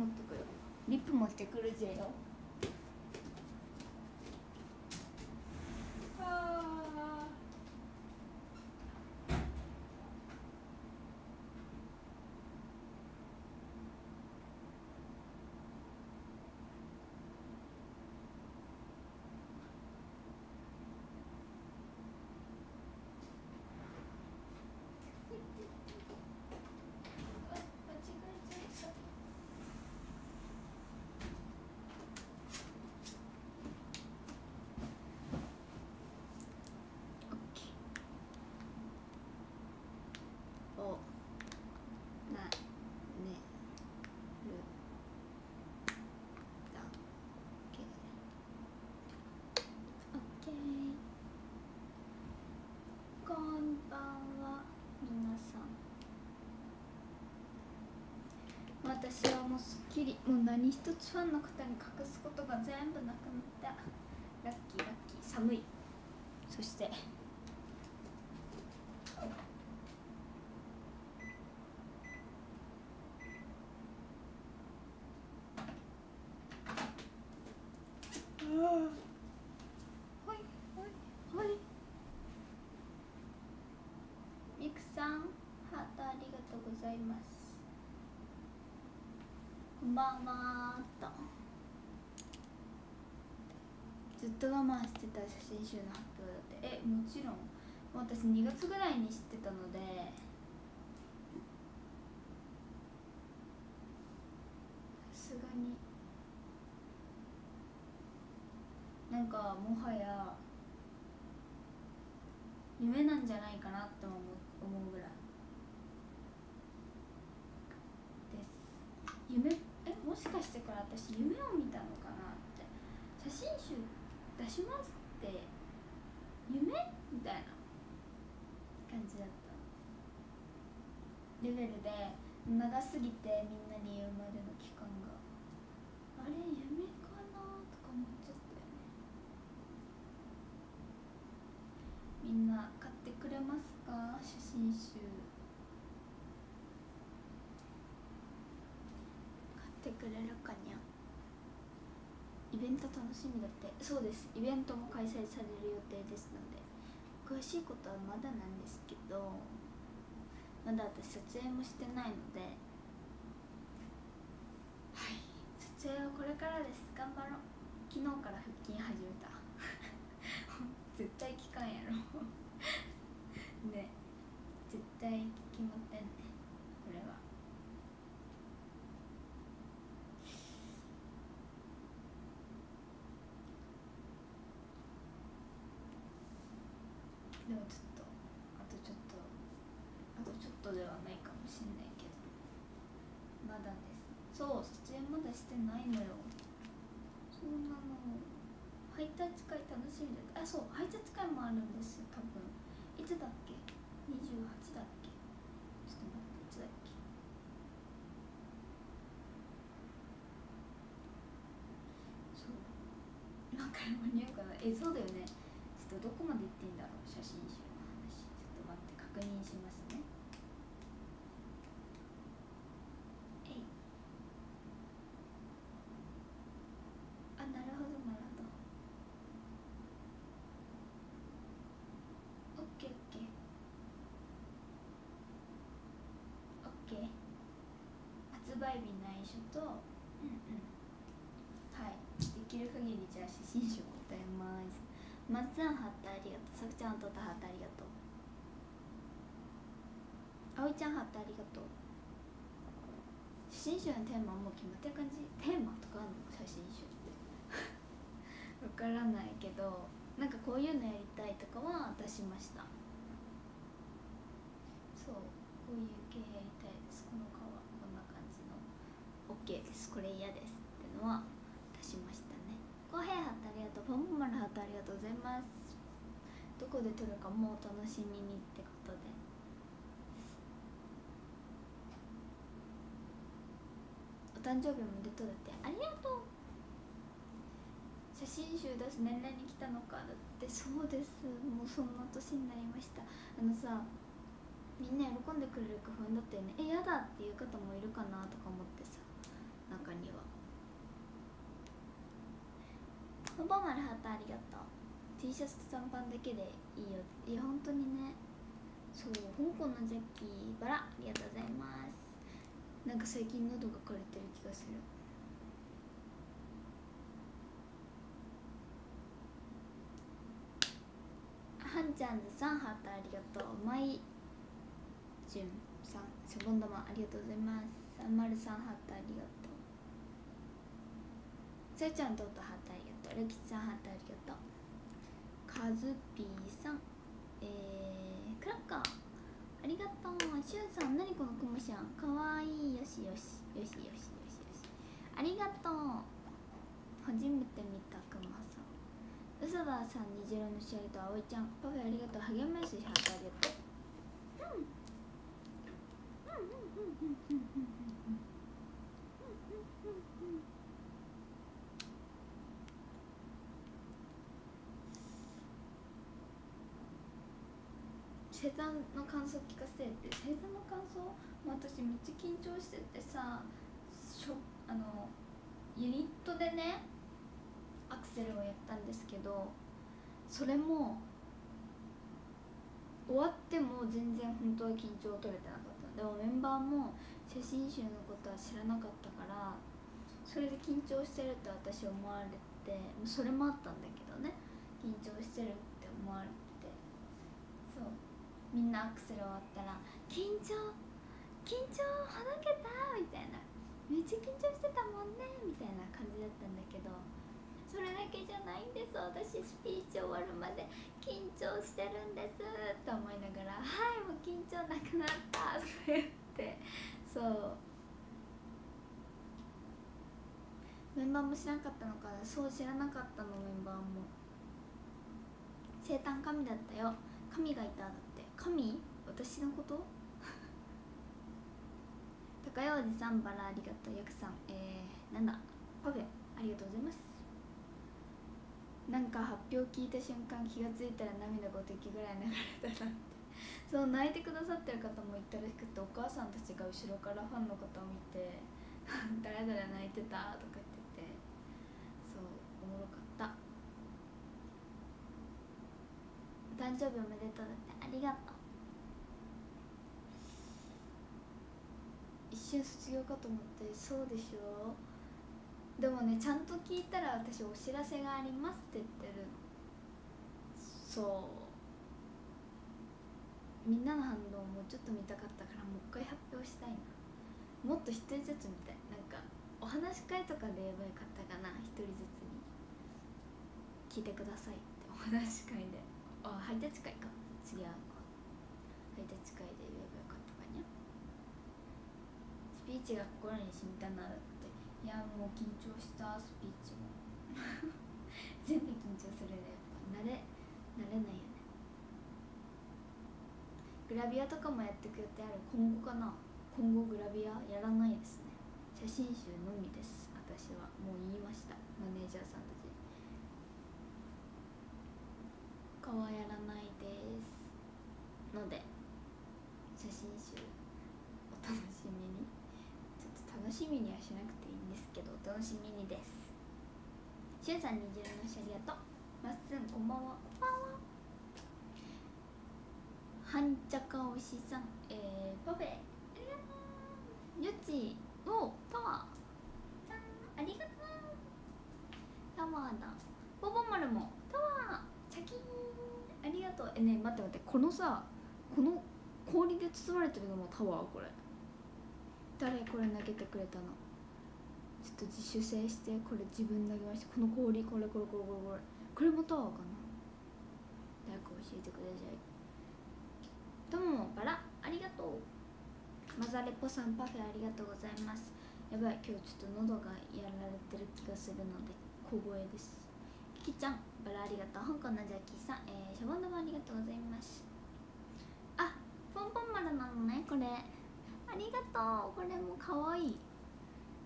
持ってくる。リップ持ってくるぜよあーあ間違えちゃったオッケーおなねるだけオッケーこんばんは皆さん私はもうすっきりもう何一つファンの方に隠すことが全部なくなった。ラッキーラッキー。寒い。そして。ほいほいほい。みくさんハートありがとうございます。んばんはと。ずっと我慢してた写真集の発表だって。えもちろん。私2月ぐらいに知ってたので。さすがに。なんかもはや夢なんじゃないかなって思う思うぐらいです夢えもしかしてこれ私夢を見たのかなって写真集出しますって夢？みたいな感じだった。レベルで長すぎてみんなに言うまでの期間が。あれ？夢かな？とか思っちゃったよねみんな買ってくれますか？写真集。買ってくれるかにゃ。ベント楽しみだって。そうです。イベントも開催される予定ですので。詳しいことはまだなんですけどまだ私撮影もしてないので。はい。撮影はこれからです。頑張ろう。昨日から腹筋始めた。絶対効かんやろ。ね。絶対決まってんねこれはでもちょっとあとちょっとあとではないかもしんないけど。まだです。そう撮影まだしてないのよ。そうなのハイタッチ会楽しみだあそうハイタッチ会もあるんですよ多分。いつだっけ？28だっけ？ちょっと待っていつだっけ？そう。今から間に合うかなえそうだよね。ちょっとどこまで行っていいんだろう写真集の話。ちょっと待って確認しますねえいあなるほどなるほどオッケーオッケーオッケー発売日内緒とうんうん。はい。できる限りじゃあ写真集答えます。まっつんハートありがとう。さくちゃんとたハートありがとう。あおいちゃんハートありがとう。写真集のテーマはもう決まってる感じ？テーマとかあるの？写真集ってわからないけどなんかこういうのやりたいとかは出しました。そうこういう系やりたいですこの皮こんな感じの OK ですこれ嫌ですってのは出しましたね。コーヘイハートありがとうポンマルハートありがとうございます。どこで撮るかもう楽しみにってことで。お誕生日おめでとうだってありがとう。写真集出す年齢に来たのかだってそうです。もうそんな年になりました。あのさみんな喜んでくれるか不安だったよね。えやだっていう方もいるかなとか思ってさ。中には。ほぼ丸ハートありがとう。T シャツと短パンだけでいいよ。いや本当にね。そう香港のジャッキーバラありがとうございます。なんか最近喉が枯れてる気がする。はんちゃんずさんハートありがとう。まいじゅんさんシャボン玉ありがとうございます。303ハートありがとう。さよちゃんとうとうハートありがとうレキさんハートありがと。うカズピーさん。えー、クラッカー。ありがとう。シュンさん何このクマシャン。かわいい。よしよし。よしよしよしよし。ありがとう。初めて見たクマさん。うさださん虹色のシャリとあおいちゃん。パフェありがとう。励ましハートありがと。ううん。うんうんうんうんうんうん。生誕の感想聞かせてって生誕の感想もう私めっちゃ緊張しててさしょあのユニットでねアクセルをやったんですけどそれも終わっても全然本当は緊張取れてなかったでもメンバーも写真集のことは知らなかったからそれで緊張してるって私思われてそれもあったんだけどね。緊張してるって思われて。そう。みんなアクセル終わったら「緊張緊張はだけた!」みたいな「めっちゃ緊張してたもんね」みたいな感じだったんだけどそれだけじゃないんです。私スピーチ終わるまで緊張してるんです。と思いながら「はいもう緊張なくなった」とか言って。そう。メンバーも知らなかったのかな。そう知らなかったのメンバーも。生誕神だったよ。神がいた。だって神？私のこと？高陽寺さんバラありがとうやくさん。えー、なんだ？パフェありがとうございます。なんか発表聞いた瞬間気がついたら涙5滴ぐらい流れたなって。そう泣いてくださってる方もいたらしくてお母さんたちが後ろからファンの方を見て「誰々泣いてた」とか言っててそうおもろかったお誕生日おめでとうだってありがとう。一瞬卒業かと思ってそうでしょでもねちゃんと聞いたら私お知らせがありますって言ってる。そう。みんなの反応もちょっと見たかったからもう一回発表したいな。もっと一人ずつ見たい。なんかお話し会とかで言えばよかったかな。一人ずつに。聞いてくださいってお話し会で。あハイタッチ会か。次はハイタッチ会で言えばよかったかにゃ。スピーチが心に染みたなだって。いやもう緊張した。スピーチも。全部緊張するねやっぱ。慣れ慣れないよね。グラビアとかもやってく予定ある。今後かな。今後グラビアやらないですね。写真集のみです。私は。もう言いました。マネージャーさんたち他はやらないです。ので写真集お楽しみに。ちょっと楽しみにはしなくていいんですけどお楽しみにです。しゅんさん虹色のシャリアとまっすんこんばんは。こんばんは。はんちゃかおしさん。えー、パフェ。ありがとう。よちおタワー。ありがとう。タワーだ。ボボマルもタワー。ありがとう。えね待って待って。このさこの氷で包まれてるのもタワー？これ。誰これ投げてくれたの？ちょっと自主性してこれ自分投げました。この氷これこれこれこれこれ。これもタワーかな？誰か教えてください。どうもバラ。ありがとう。マザレポさんパフェありがとうございます。やばい今日ちょっと喉がやられてる気がするので小声です。キキちゃん。バラありがとう。香港のジャッキーさん、えー、シャボン玉ありがとうございます。あポンポン丸なのねこれ。ありがとう。これもかわい。い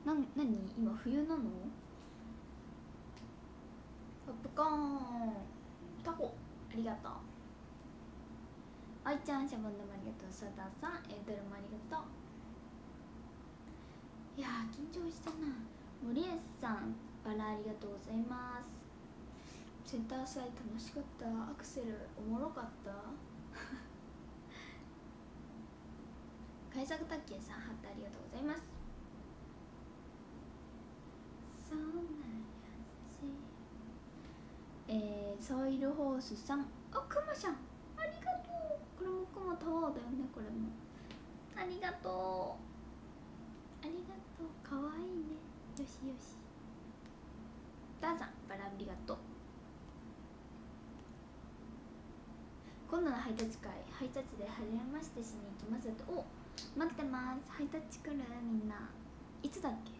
なん何？今冬なの？ポップコーン。タコ。ありがとう。あいちゃんシャボン玉ありがとう。サダさん。エードルもありがとう。いやー緊張したな。森保さんバラありがとうございます。センターサイ楽しかった。アクセルおもろかった。海作卓球さんハットありがとうございます。そんな優しいえー、ソイルホースさん。あくまさん。ありがとう。これもくまタワーだよねこれも。ありがとう。ありがとう。かわいいね。よしよし。ダーさんバラありがとう。今度のハイタッチ会ハイタッチで初めましてしに行きますってお待ってます。ハイタッチ来る？みんな。いつだっけ？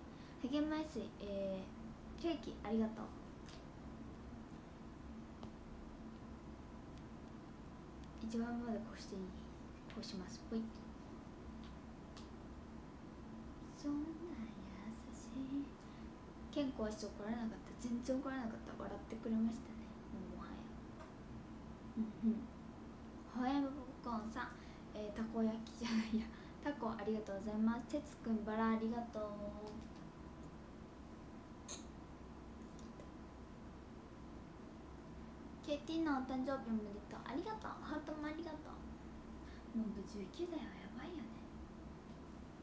励まやすいえー、ケーキありがとう。一番上までこうしていい？こうします。ぽいそんな優しい。健康はして怒られなかった。全然怒られなかった。笑ってくれましたね。もうもはや。うんうん。ホエムポコンさん、えー、たこ焼きじゃないや。タコありがとうございます。てつくんバラありがとう。ケイティのお誕生日おめでとう。ありがとう。ハートもありがとう。もう19だよやばいよね。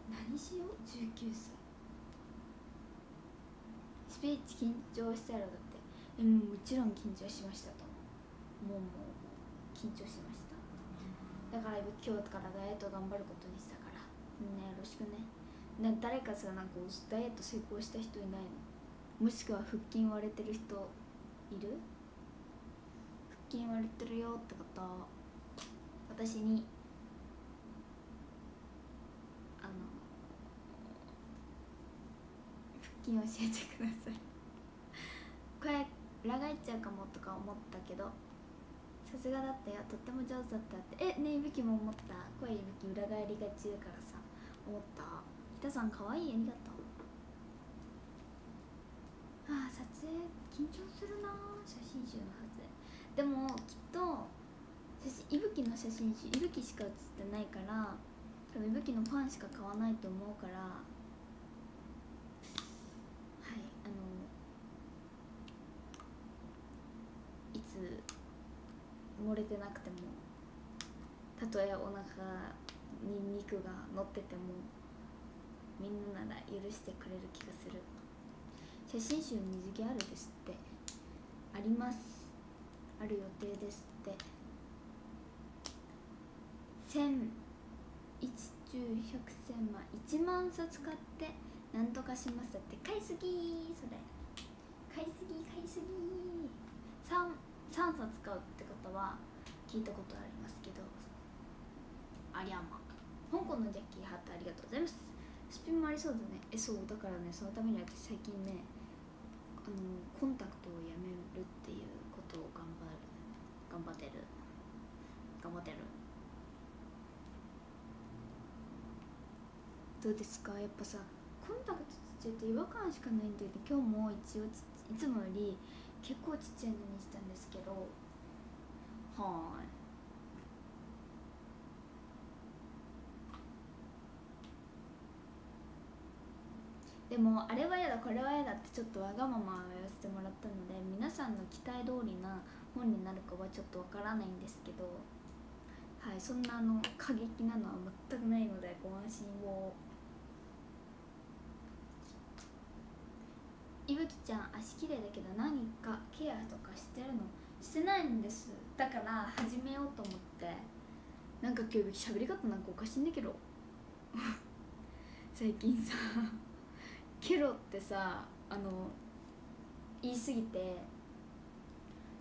何しよう？19歳。スピーチ緊張したやろだって。えもうもちろん緊張しましたと思う。もうもう緊張しましただから今日からダイエット頑張ることにしたから。みんなよろしくね。ね誰かさなんかダイエット成功した人いないの？もしくは腹筋割れてる人いる？腹筋割れてるよって方。私に。あの腹筋教えてください。これ裏返っちゃうかもとか思ったけどさすがだったよ。とっても上手だったって。えねいぶきも思った？声いぶき裏返りがちだからさ。思った？ひたさんかわいいありがとうああ撮影緊張するな写真集のはず。でもきっと写真いぶきの写真集いぶきしか写ってないから多分いぶきのファンしか買わないと思うからはいあのいつ漏れてなくてもたとえお腹に肉が乗っててもみんななら許してくれる気がする。写真集水着あるですって。あります。ある予定ですって。1000 1 10 100千万1万冊買ってなんとかしますだって。買いすぎそれ。買いすぎ買いすぎ 3, 3冊買うってことは聞いたことありますけど。ありゃま。香港のジャッキーハートありがとうございます。スピンもありそうだね。えそうだからねそのために私最近ねあのコンタクトをやめるっていうことを頑張る。頑張ってる。頑張ってる。どうですか？やっぱさコンタクトちっちゃいと違和感しかないんだよね。今日も一応いつもより結構ちっちゃいのにしたんですけど。はーい。でもあれは嫌だこれは嫌だってちょっとわがままを言わせてもらったので皆さんの期待通りな本になるかはちょっとわからないんですけどはいそんなあの過激なのは全くないのでご安心を。いぶきちゃん足綺麗だけど何かケアとかしてるの？してないんです。だから始めようと思って。なんか今日喋り方なんかおかしいんだけど。最近さケロってさあの言い過ぎて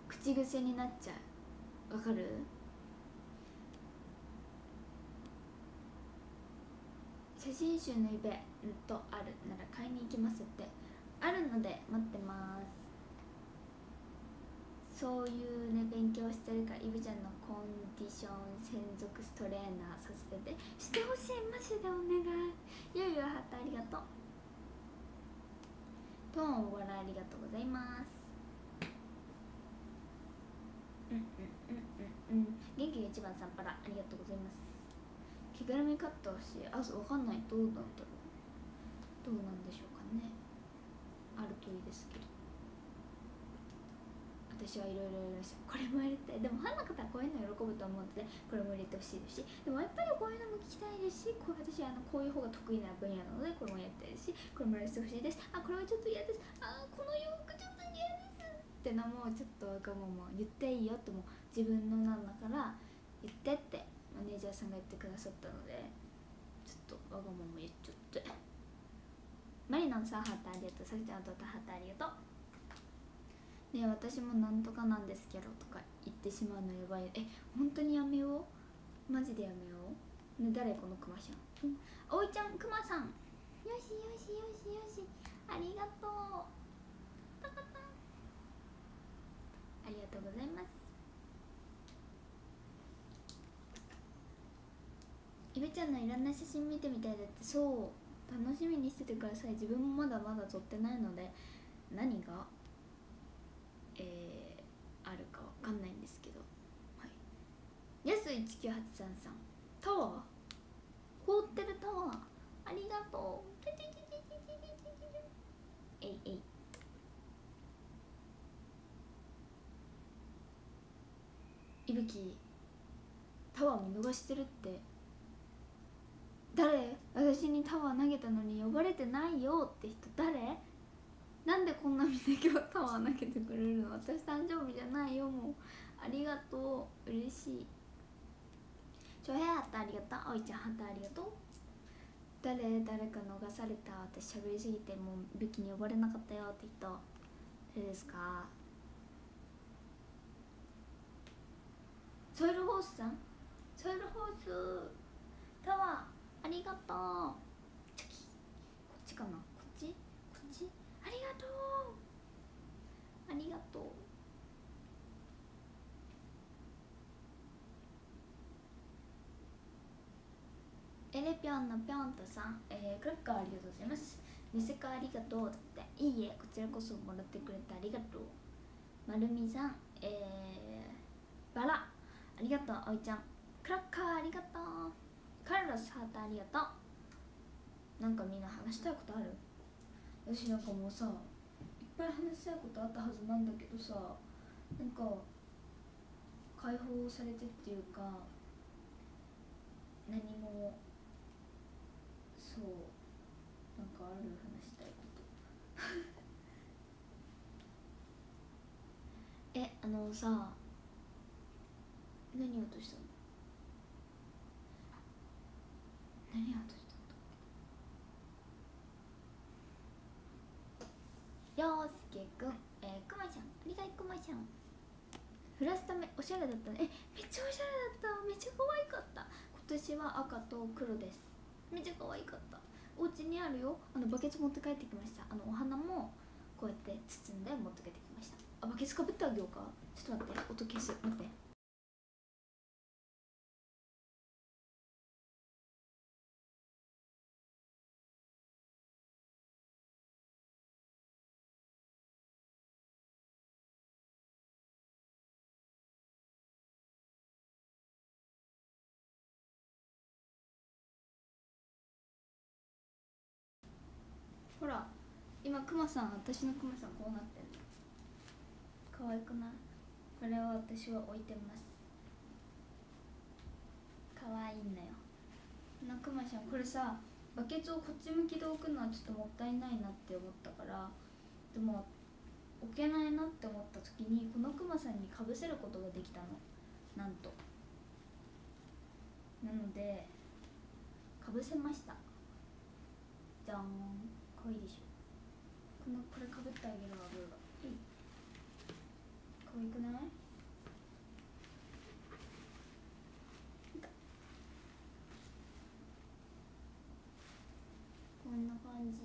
口癖になっちゃう。わかる？写真集のイベントあるなら買いに行きますって。あるので待ってます。そういうね勉強してるからイブちゃんのコンディション専属ストレーナーさせててしてほしいマジでお願い。ゆうゆうはたありがとう。トーンお笑いありがとうございます。うんうんうんうんうん。元気が一番さんパラありがとうございます。着ぐるみカットしあそうわかんない。どうなんだろうどうなんでしょうかねあるといいですけど私はいろいろやりましこれも入れてでもファンの方はこういうの喜ぶと思うのでこれも入れてほしいですし。でもやっぱりこういうのも聞きたいですしこう私あのこういう方が得意な分野なのでこれもやりたいですしこれもやらせてほしいです。あこれはちょっと嫌です。あこの洋服ちょっと嫌ですってのもちょっとわがまま言っていいよっても自分のなんだから言ってってマネージャーさんが言ってくださったのでちょっとわがまま言っちゃって。マリナのさハートありがとう。さきちゃんのとハートありがとう。ね私もなんとかなんですけどとか言ってしまうのやばいえ本当にやめよう？マジでやめよう？ね誰このクマちゃん、うん、おいちゃんクマさん。よしよしよしよし。ありがとう。タカタン。ありがとうございます。ゆめちゃんのいろんな写真見てみたいだって。そう。楽しみにしててください。自分もまだまだ撮ってないので。何が？えー、あるかわかんないんですけど。はい。やす19833タワー。凍ってるタワー。ありがとう。えいえい。いぶきタワー見逃してるって。誰？私にタワー投げたのに呼ばれてないよって人誰？なんでこんなみんな今日タワー投げてくれるの？私誕生日じゃないよ。もうありがとう。嬉しい。ちょへハートありがとうおいちゃんハーありがとう？誰誰か逃された？私喋りすぎてもうビキに呼ばれなかったよって人誰ですか？ソイルホースさん？ソイルホースタワーありがとう。こっちかなこっちこっちありがとうありがとう。エレピョンのぴょんとさん、えー、クラッカーありがとうございます。ニセカありがとうだって。いいえこちらこそもらってくれてありがとう。まるみさんえー、バラ。ありがとうおいちゃん。クラッカーありがとう。カルロスハートありがとう。なんかみんな話したいことある？私なんかもう。さぱい話したいことあったはずなんだけどさなんか解放されてっていうか何もそうなんかある話したいこと。えあのさ何を落としたの？何を落としたの？ようすけくんえー、くまちゃんありがいくまちゃん。フラスタめおしゃれだったね。えめっちゃおしゃれだった。めっちゃ可愛かった。今年は赤と黒です。めっちゃ可愛かった。お家にあるよ。あのバケツ持って帰ってきました。あのお花もこうやって包んで持って帰ってきました。あバケツかぶってあげようか。ちょっと待って音消す。待って。今クマさん私のクマさんこうなってる。可愛くない？これを私は置いてます。可愛いんだよ。このクマちゃんこれさバケツをこっち向きで置くのはちょっともったいないなって思ったからでも置けないなって思った時にこのクマさんにかぶせることができたの。なんと。なのでかぶせました。じゃん。可愛いでしょ。このこれかぶってあげるわブーがいい可愛くない？こんな感じ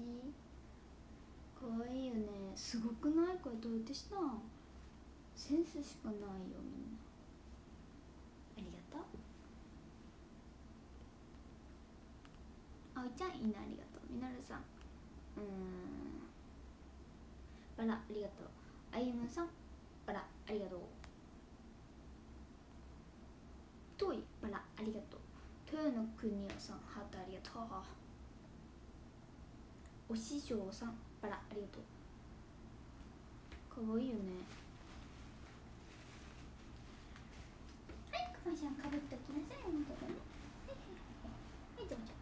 可愛いよねすごくない？これどうやってした？んセンスしかない？よみんなありがとうあおいちゃんいいな。ありがとう。みのるさん。うん。バラありがとう。あゆむさんバラありがとう。トイバラありがとう。豊野くにおさんハートありがとう。お師匠さんバラありがとう。かわいいよね。はいくまちゃんかぶっておきなさい本当だねはいどうぞ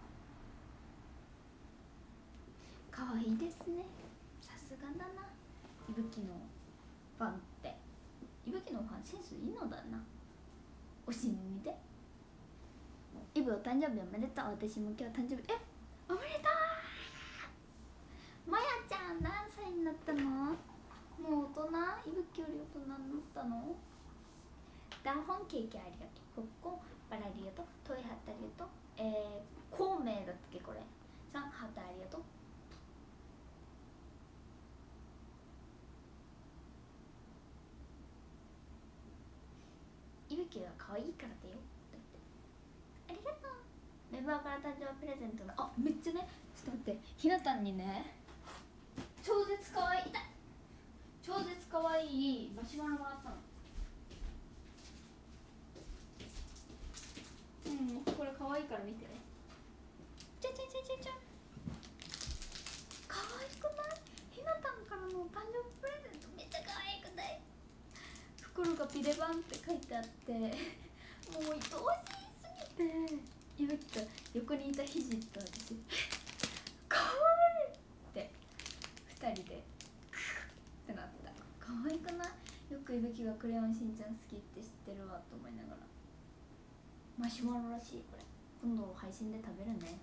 かわいいですねぶきのファンって。いぶきのファンセンスいいのだな。おしに見て。イブお誕生日おめでとう。私も今日誕生日。えおめでとう。まやちゃん何歳になったの？もう大人？いぶきより大人になったの？ダーホンケーキありがとうポッコンバラありがとうトイハットありがとうえー、孔明だっけこれ。さんハットありがとういぶきが可愛いからだよ。ありがとう。メンバーから誕生日プレゼントのあめっちゃね。ちょっと待って。ひなたんにね。超絶可愛い。痛い超絶可愛いマシュマロもらったの。うんこれ可愛いから見て。ねちゃちゃちゃちゃちゃ可愛くない？ひなたんからの誕生日プレゼントめっちゃ可愛くない？袋がビレバンって書いてあってもう愛おしすぎていぶきと横にいたひじと私可愛いいって二人でクッってなった。可愛くない？よくいぶきがクレヨンしんちゃん好きって知ってるわと思いながら。マシュマロらしいこれ。今度配信で食べるね。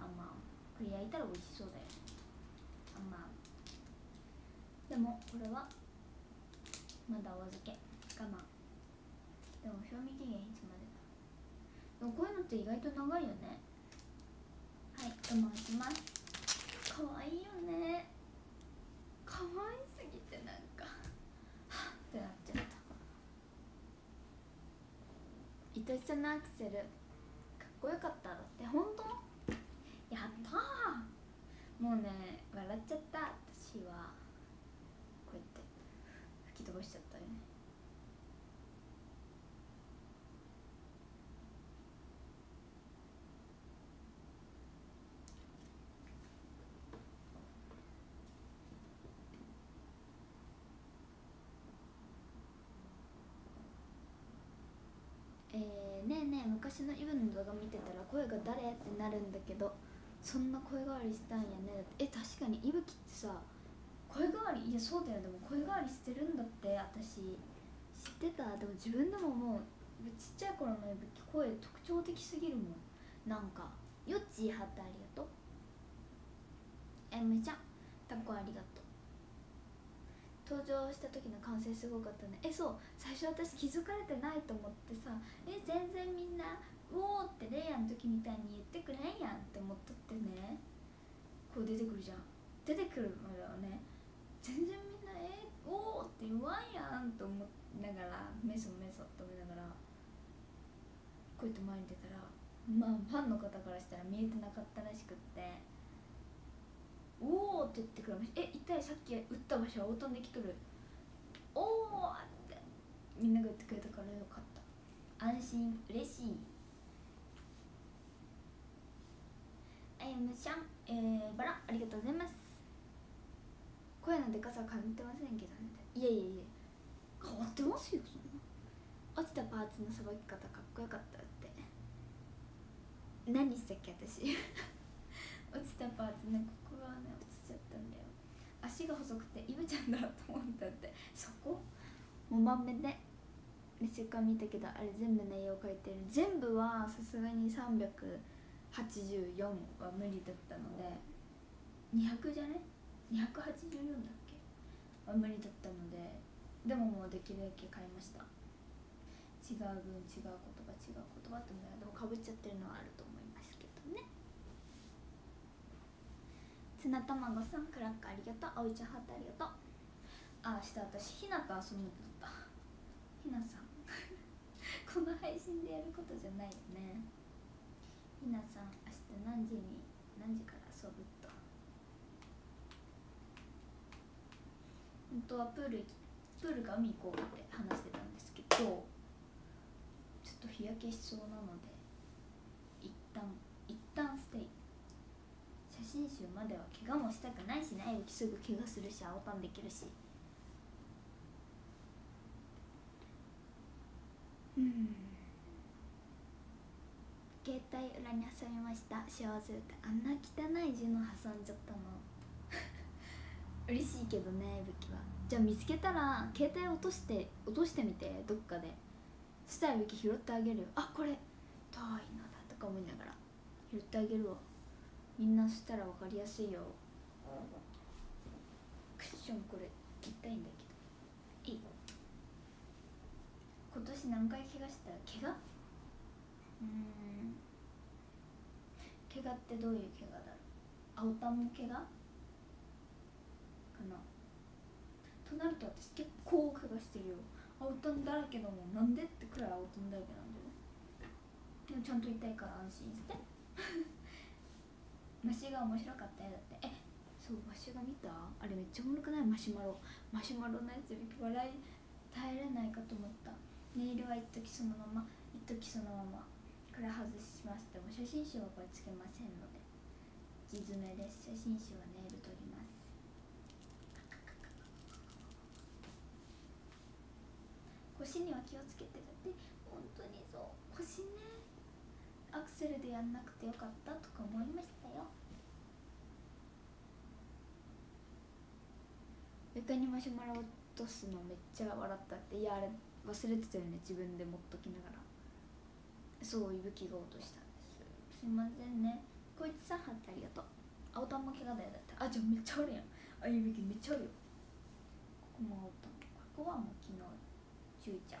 あんまこれ焼いたら美味しそうだよね。あま。でもこれはまだお預け。我慢でも賞味期限いつまでだ？でもこういうのって意外と長いよね。はい我慢します。可愛いよね。可愛すぎてなんか。はっってなっちゃった。愛しさのアクセル。かっこよかっただって。本当？やったー。もうね笑っちゃった。私は。しちゃったよ。ねえー、ねえねえ昔のイブの動画見てたら声が誰？ってなるんだけどそんな声変わりしたんやね。え確かにいぶきってさ声変わりいやそうだよでも声変わりしてるんだって私。知ってた？でも自分でももうちっちゃい頃のいぶき声特徴的すぎるもん。なんかよっちーハートありがとう。えむちゃん。タコありがとう。登場した時の歓声すごかったね。えそう。最初私気づかれてないと思ってさえ全然みんな「うおー」ってレイヤーの時みたいに言ってくれんやんって思っとってね。こう出てくるじゃん。出てくるのよね。全然みんな「えおー」って言わんやんと思いながらメソメソと思いながらこうやって前に出たらまあファンの方からしたら見えてなかったらしくって「おお!」って言ってくれました「え痛いさっき打った場所は飛んできとる」「おお!」ってみんなが言ってくれたからよかった安心嬉しいあやむしゃんえー、バラありがとうございます声のでかさは変わってませんけどね。いやいやいや変わってますよそんな。落ちたパーツのさばき方かっこよかったって。何したっけ私。落ちたパーツねここがね落ちちゃったんだよ。足が細くてイブちゃんだと思ったって。そこ？もまめで2週間見たけどあれ全部内容書いてる。全部はさすがに384は無理だったので。200じゃね？284だっけ？は無理だったのででももうできるだけ買いました。違う文違う言葉違う言葉ってもでもかぶっちゃってるのはあると思いますけどね。ツナ卵さんクラッカーありがとう。おいちゃんハートありがとう。あ明日私ひなと遊ぶんだった。ひなさん。この配信でやることじゃないよね。ひなさん明日何時に何時から遊ぶ？と本当はプールプールか海行こうって話してたんですけどちょっと日焼けしそうなので一旦一旦ステイ。写真集までは怪我もしたくないしねすぐ怪我するし青タンできるし。うん。携帯裏に挟みました。幸せってあんな汚い字の挟んじゃったの嬉しいけどね武器は。じゃあ見つけたら携帯落として落としてみてどっかで。そしたら武器拾ってあげるよ。あこれ。遠いのだとか思いながら。拾ってあげるわ。みんなしたら分かりやすいよ。クッションこれ。痛いんだけど。いい今年何回怪我した？怪我？うん。怪我ってどういう怪我だろう？青タンも怪我かなとなると私結構怪我してるよ。青タンだらけだもんなんでってくらい青タンだらけなんだよ。でもちゃんと痛いから安心して。マシが面白かったよだって。えそうマシが見た？あれめっちゃおもろくない？マシュマロ。マシュマロのやつ笑い耐えれないかと思った。ネイルは一時そのまま一時そのまま。これ外します。でも写真集はこれつけませんので。地詰めです。写真集はネイル取ります腰には気をつけてだって本当にそう。腰ねアクセルでやんなくてよかったとか思いましたよ。床にマシュマロ落とすのめっちゃ笑ったっていやあれ忘れてたよね自分で持っときながら。そういぶきが落としたんです。すいませんね。こいつさはってありがとう。青タンも怪我だよだって。あじゃあめっちゃあるやん。あいぶきめっちゃあるよ。ここも青ここはもう昨日ちゅうちゃん。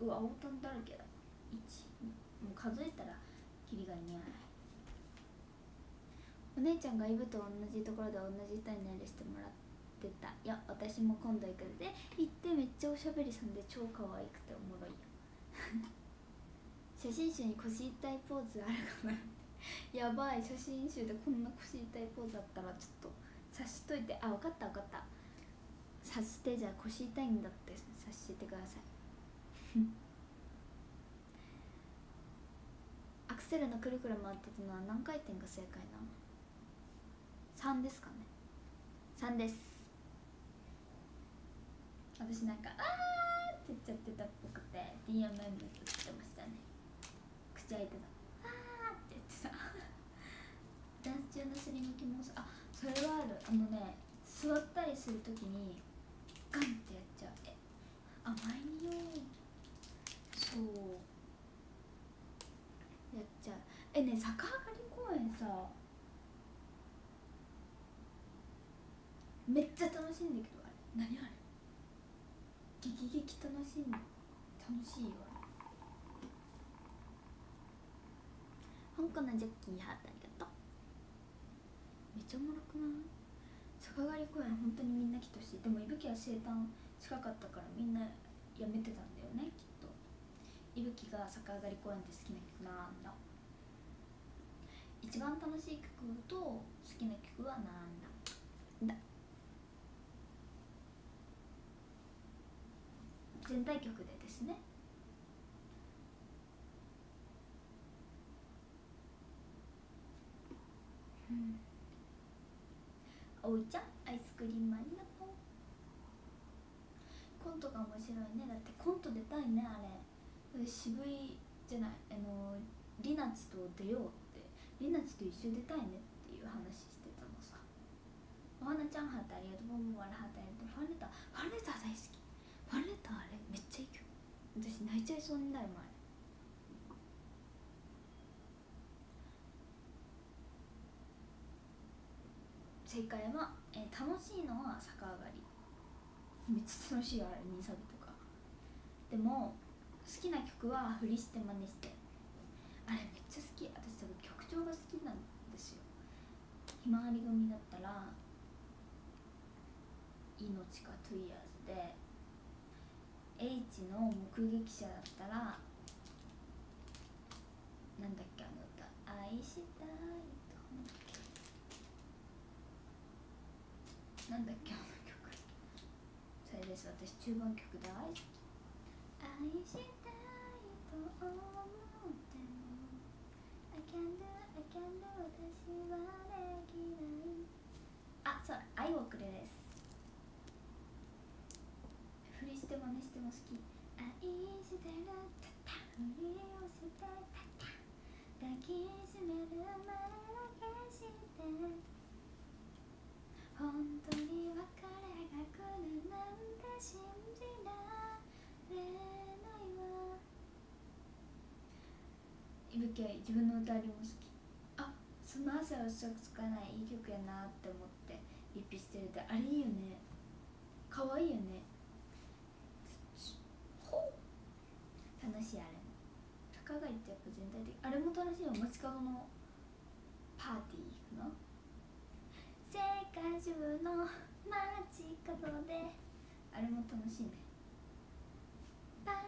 うわ青タンだらけだ。1もう数えたらキリがいない。お姉ちゃんがイブと同じところで同じ人にネイルしてもらってた。いや私も今度行くで行ってめっちゃおしゃべりさんで超可愛くておもろいよ。写真集に腰痛いポーズあるかな やばい写真集でこんな腰痛いポーズあったらちょっと察しといて。あ分かった分かった。察してじゃあ腰痛いんだって。察してください。アクセルのくるくる回ってたのは何回転が正解なの？3ですかね。3です。私なんか「あー」って言っちゃってたっぽくて DMM って言ってましたね。口開いてた「あー」って言ってた。ダンス中のすりむきもあそれはある。あのね座ったりするときにガンってやっ甘い匂いそう。やっちゃう。えね逆上がり公園さ。めっちゃ楽しいんだけどあれ。何あれ？激激楽しい楽しいよ香港のジャッキーハートありがとう。めっちゃおもろくない？逆上がり公園本当にみんな来てほしい。でもいぶきは生誕近かったからみんなやめてたんだよねきっと。いぶきが逆上がり公園で好きな曲なんだ一番楽しい曲と好きな曲はなんだ。だ全体曲でですね。うん。おいちゃんアイスクリームありがとうコントが面白いね。だってコント出たいねあれ。渋いじゃない。あのリナチと出ようって。リナチと一緒に出たいねっていう話してたのさ。お花ちゃんハートありがとう。ボンボンワラハートありがとう。ファンレター。ファンレター大好き。ファンレターあれめっちゃいい曲。私泣いちゃいそうになるもんあれ。正解は、えー楽しいのは逆上がり。めっちゃ楽しいよあれミサビとか。でも好きな曲は振りして真似して。あれめっちゃ好き。私多分曲調が好きなんですよ。ひまわり組だったら「命かトゥイヤーズ」で H の目撃者だったらなんだっけあの歌「愛したい」とかなんだっけ。なんだっけれです。私中盤曲大好き愛したいと思っても。I can do I can do 私はできはい。おくれです。振りして真似しても好き。愛してるたた振りをしてたた。抱きしめる前だけして。本当に別れが来なんて信じないぶきは自分の歌よりも好き。あその汗は嘘つかないいい曲やなって思ってリピしてるってあれいいよね。かわいいよね。ほう楽しいあれ。も高貝ってやっぱ全体的あれも楽しいよ。街角のパーティーかな世界中の。街角で。あれも楽しいね。パー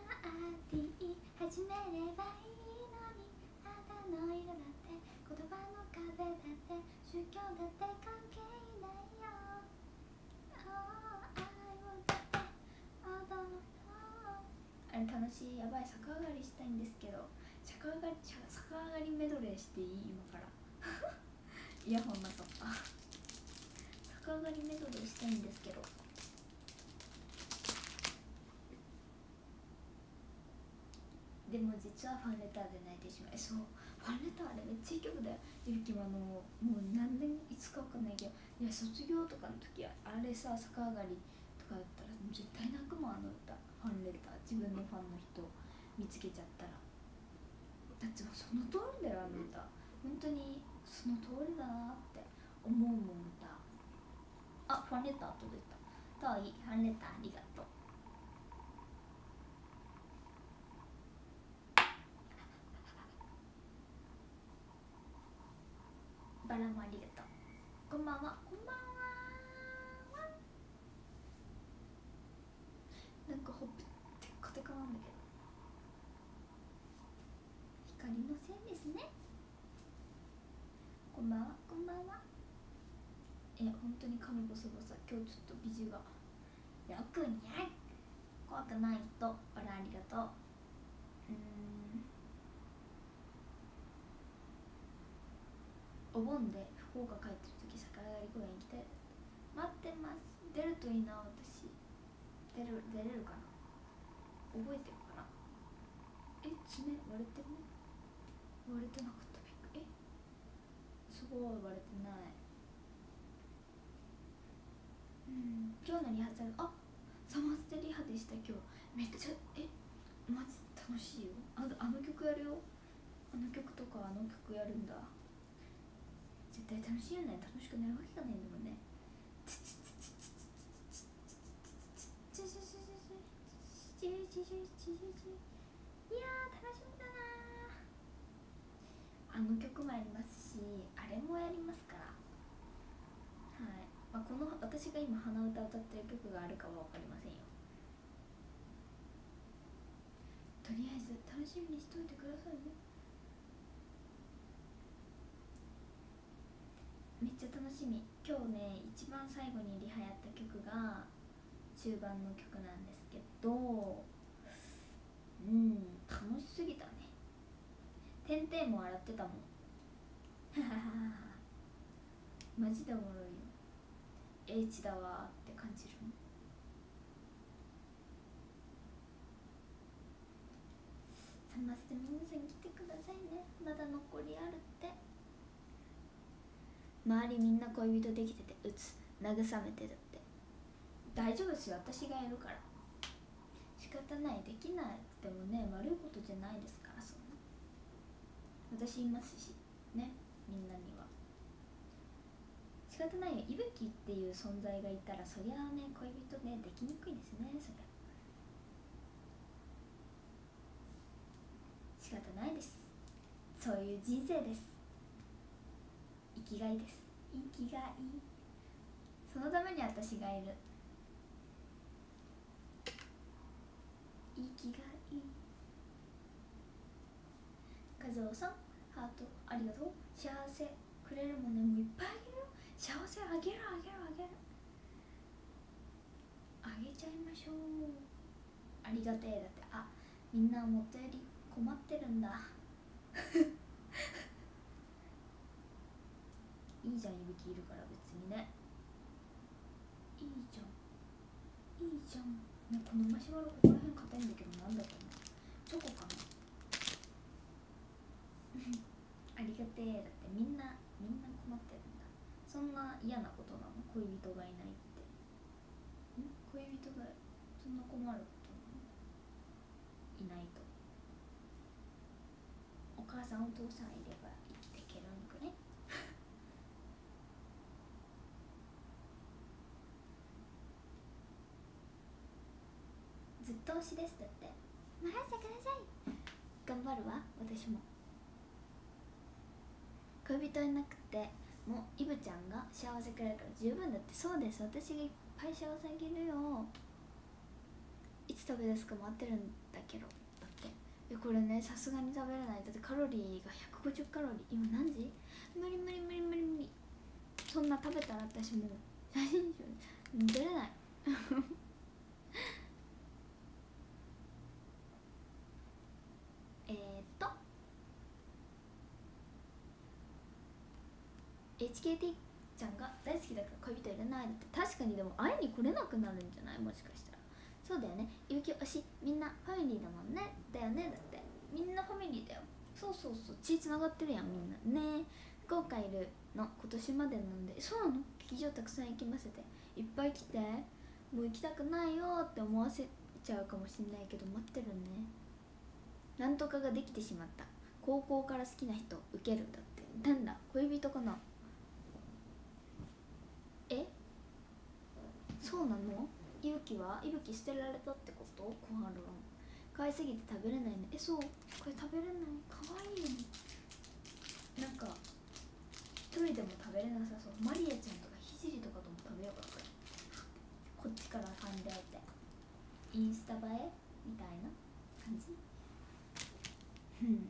ティー始めればいいのに。肌の色だって言葉の壁だって宗教だって関係ないよ。Oh, I will だって踊ろうあれ楽しい？やばい逆上がりしたいんですけど。逆上がり逆上がりメドレーしていい？今から。イヤホンなかった逆上がりメドレーしたいんです。けどでも実はファンレターで泣いてしまうえそうファンレターあれめっちゃいい曲だよゆきもあのもう何年いつかわかんないけどいや卒業とかの時あれさ逆上がりとかだったら絶対泣くもんあの歌ファンレター。自分のファンの人見つけちゃったら。だってその通りだよあの歌本当にその通りだなって思うもん。歌あファンレター届いた。遠い。ファンレターありがとう。バラもありがとう。こんばんは。こんばんは。なんかほっぺテッカテカなんだけど。光のせいですね。こんばんは。え本当に髪ボサボサ今日ちょっと美女が。よくにゃい。怖くない人。あらありがとう。うん。お盆で福岡帰ってる時逆上がり公園行きたい。待ってます。出るといいな私。出る出れるかな。覚えてるかな。え爪割れてる割れてなかった。びっくりえすごい割れてないうん今日のリハーサルあサマステリハでした今日。めっちゃえマジ楽しいよ。あのあの曲やるよ。あの曲とかあの曲やるんだ。絶対楽しいよね。楽しくないわけがないんだもんね。いやー楽しみだなあの曲もありますしあれもやりますか、まあ、この私が今鼻歌歌ってる曲があるかは分かりませんよ。とりあえず楽しみにしといてくださいね。めっちゃ楽しみ。今日ね一番最後にリハやった曲が中盤の曲なんですけどうん楽しすぎたね。点々も洗ってたもん。マジでおもろい。H だわーって感じるサマステ皆さん来てくださいね。まだ残りあるって。周りみんな恋人できててうつ。慰めてるって。大丈夫ですよ。私がやるから。仕方ない。できなくてもね悪いことじゃないですからそんな。私いますしね。みんなには仕方ないぶきっていう存在がいたらそりゃあね恋人ねできにくいですねそりゃ仕方ないです。そういう人生です。生きがいです。生きがい。そのために私がいる。生きがいい。和夫さんハートありがとう。幸せ。くれるものもいっぱい幸せあげるあげるあげる。あげちゃいましょう。ありがてえ。だってあみんなもとより困ってるんだ。いいじゃんいびきいるから別にね。いいじゃん。いいじゃん。ねこのマシュマロここら辺硬いんだけどなんだか思チョコかな。ありがてえ。だってみんなそんな嫌なことなの？恋人がいないって。ん恋人がそんな困ることなの？いないと。お母さんお父さんいれば生きていけるんくね？ずっと推しですだって。任せてください。頑張るわ私も。恋人いなくてもうイブちゃんが幸せくれるから十分だって。そうです。私がいっぱい幸せあげるよ。いつ食べ出すか待ってるんだけど。だって。これねさすがに食べれない。だってカロリーが150カロリー。今何時？無理無理無理無理無理。そんな食べたら私もう写真集出れないえーっと HKT ちゃんが大好きだから恋人いらないって確かにでも会いに来れなくなるんじゃない？もしかしたら。そうだよね。ゆうき推しみんなファミリーだもんね。だよね。だって。みんなファミリーだよ。そうそうそう。血つながってるやんみんな。ね。福岡いるの今年までなんで。そうなの？劇場たくさん行きませて。いっぱい来て。もう行きたくないよって思わせちゃうかもしんないけど待ってるね。なんとかができてしまった。高校から好きな人受けるんだって。なんだ？恋人かなえそうなの？いぶきは？いぶき捨てられたってこと？コハルン買いすぎて食べれないね。えそう？これ食べれない？かわいいよね。なんか一人でも食べれなさそう。マリエちゃんとかひじりとかとも食べようかこれこっちから噛んでおいて。インスタ映え？みたいな感じ？うん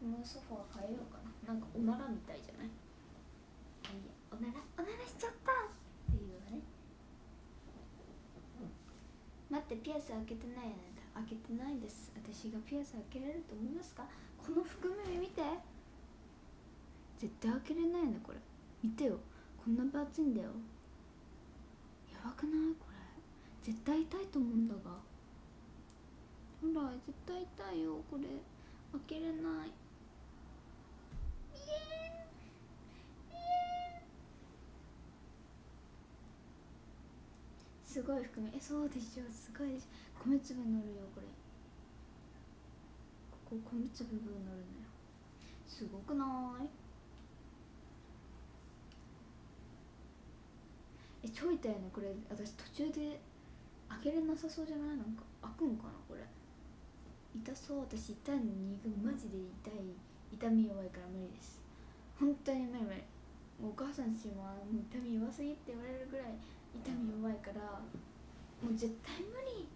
このソファー変えようかな。なんかおならみたいじゃない？いいおならおならしちゃったっていうね。待ってピアス開けてないよね開けてないです。私がピアス開けれると思いますか？この含み見て。絶対開けれないよねこれ。見てよ。こんな分厚いんだよ。やばくない？これ。絶対痛いと思うんだが。ほら絶対痛いよこれ。開けれないイエーイイエーイすごい含みえそうでしょすごいでしょ。米粒乗るよこれ。ここ米粒分乗るのよ。すごくない？え超痛いねこれ。私途中で開けれなさそうじゃない？なんか開くんかなこれ。痛そう。私痛いのにマジで痛い。痛み弱いから無理です。本当に無理無理。お母さんちはもう痛み弱すぎって言われるぐらい痛み弱いからもう絶対無理。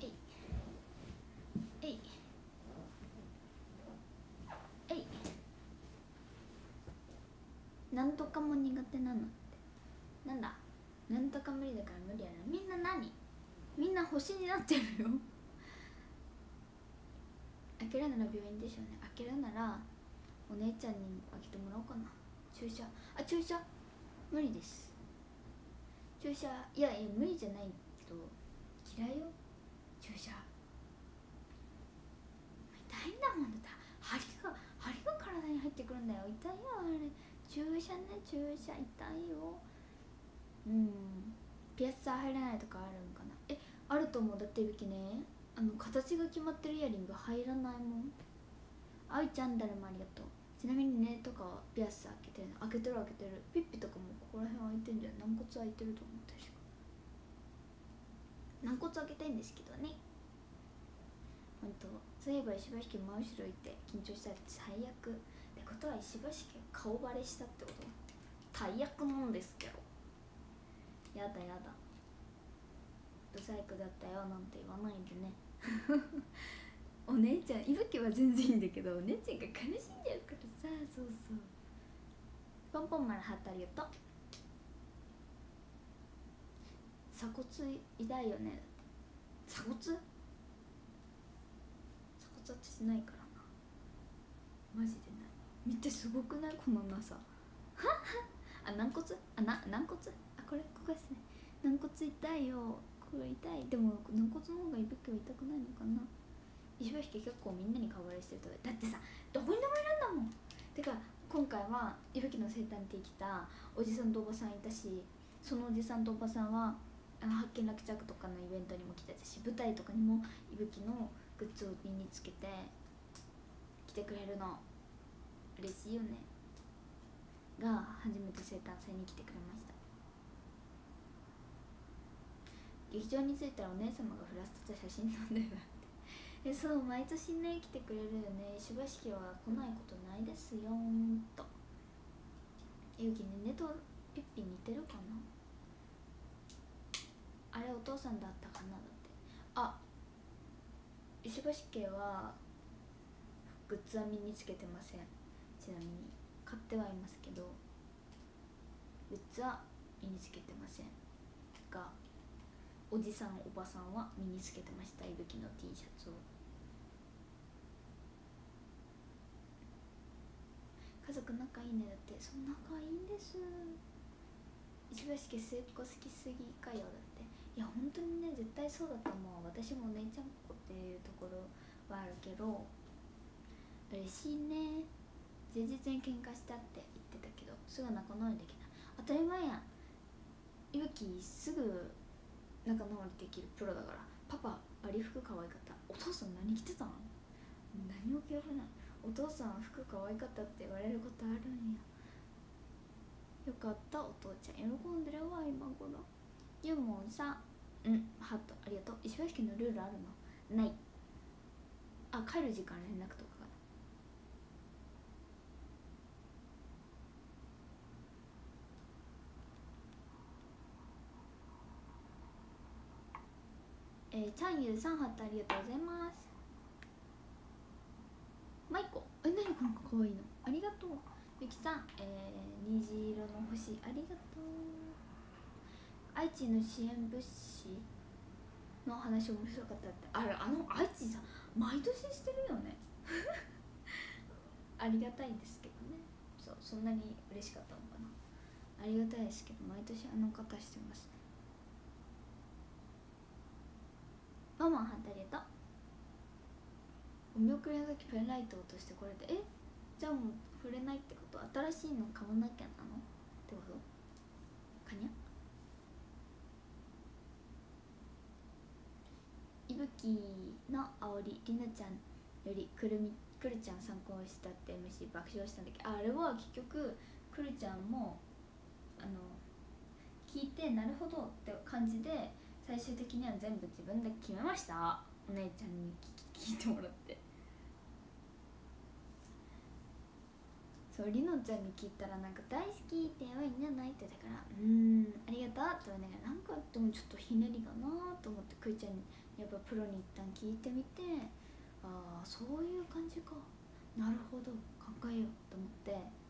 えい。えい。えい。なんとかも苦手なのって。なんだ。なんとか無理だから無理やな。みんな何？みんな星になってるよ。開けるなら病院でしょうね。開けるならお姉ちゃんに開けてもらおうかな。注射。あ注射。無理です。注射。いやいや無理じゃないけど。嫌いよ。注射。痛いんだもんだって。針が針が体に入ってくるんだよ。痛いよあれ。注射ね注射痛いよ。うん。ピアス入らないとかあるんかな。えあると思う。だっていびきね。あの形が決まってるイヤリング入らないもん。あいちゃん誰もありがとう。ちなみにねとかはピアス開けてるの開けてる開けてる。ピッピとかもここら辺開いてんじゃん。軟骨開いてると思う確か軟骨開けたいんですけどね。ほんとそういえば石橋家真後ろいて緊張したら最悪。ってことは石橋家顔バレしたってこと？最悪なんですけど。やだやだ。ブサイクだったよなんて言わないでね。お姉ちゃんいぶきは全然いいんだけどお姉ちゃんが悲しんじゃうからさそうそうポンポン丸貼ってありがとう鎖骨痛い。よね鎖骨鎖骨私ないからな。マジでない。見てすごくない？このなさ。あ軟骨？あな軟骨？あこれここですね軟骨痛いよ。これ痛い。でも軟骨の方がいぶきは痛くないのかな。石橋家結構みんなに顔バレしてるとだってさどこにでもいるんだもん。てか今回はいぶきの生誕って来たおじさんとおばさんいたしそのおじさんとおばさんはあの発見落着とかのイベントにも来てたし舞台とかにもいぶきのグッズを身につけて来てくれるの嬉しいよね。が初めて生誕祭に来てくれました。劇場に着いたらお姉様がフラストした写真なんだよえそう毎年ね来てくれるよね。石橋家は来ないことないですよーんと。ゆうきねねとピッピ似てるかな？あれお父さんだったかな？だって。あ石橋家はグッズは身につけてません。ちなみに。買ってはいますけどグッズは身につけてません。がおじさんおばさんは身につけてました。いぶきの T シャツを。家族仲いいねだって。そんな仲いいんです。石橋家末っ子好きすぎかよだって。いや本当にね絶対そうだと思う。私もお姉ちゃんっ子っていうところはあるけど嬉しいね。前日に喧嘩したって言ってたけどすぐ仲直りできない当たり前やん。いぶきすぐ仲直りできるプロだから。パパバリ服可愛かった。お父さん何着てたの何も記憶ない。お父さん服可愛かったって言われることあるんや。よかったお父ちゃん喜んでるわ今頃。ユモンさん。うんハート。ありがとう。石橋家のルールあるの？ない。あ帰る時間連絡とかかな。えー、チャンユーさんハートありがとうございます。マイコ。え何この子かわいいの？ありがとう。ゆきさん、えー、虹色の星。ありがとう。愛知の支援物資の話面白かったって。あれあの愛知さん毎年してるよね。ありがたいですけどね。そうそんなに嬉しかったのかな。ありがたいですけど毎年あの方してますママハンタリエと？お見送りの時ペンライト落としてこれでえ？じゃあもう触れないってこと新しいの買わなきゃなの？ってこと？かにゃいぶきのあおりりなちゃんよりくるみくるちゃん参考したって MC 爆笑したんだけどあれは結局くるちゃんもあの聞いてなるほどって感じで最終的には全部自分で決めました。お姉ちゃんに聞いてもらって。そうりのちゃんに聞いたらなんか大好きってやばいんじゃないってだからうーんありがとうって言われながらなんかでもちょっとひねりがなと思ってくいちゃんにやっぱプロに一旦聞いてみてああそういう感じか。なるほど考えようと思って。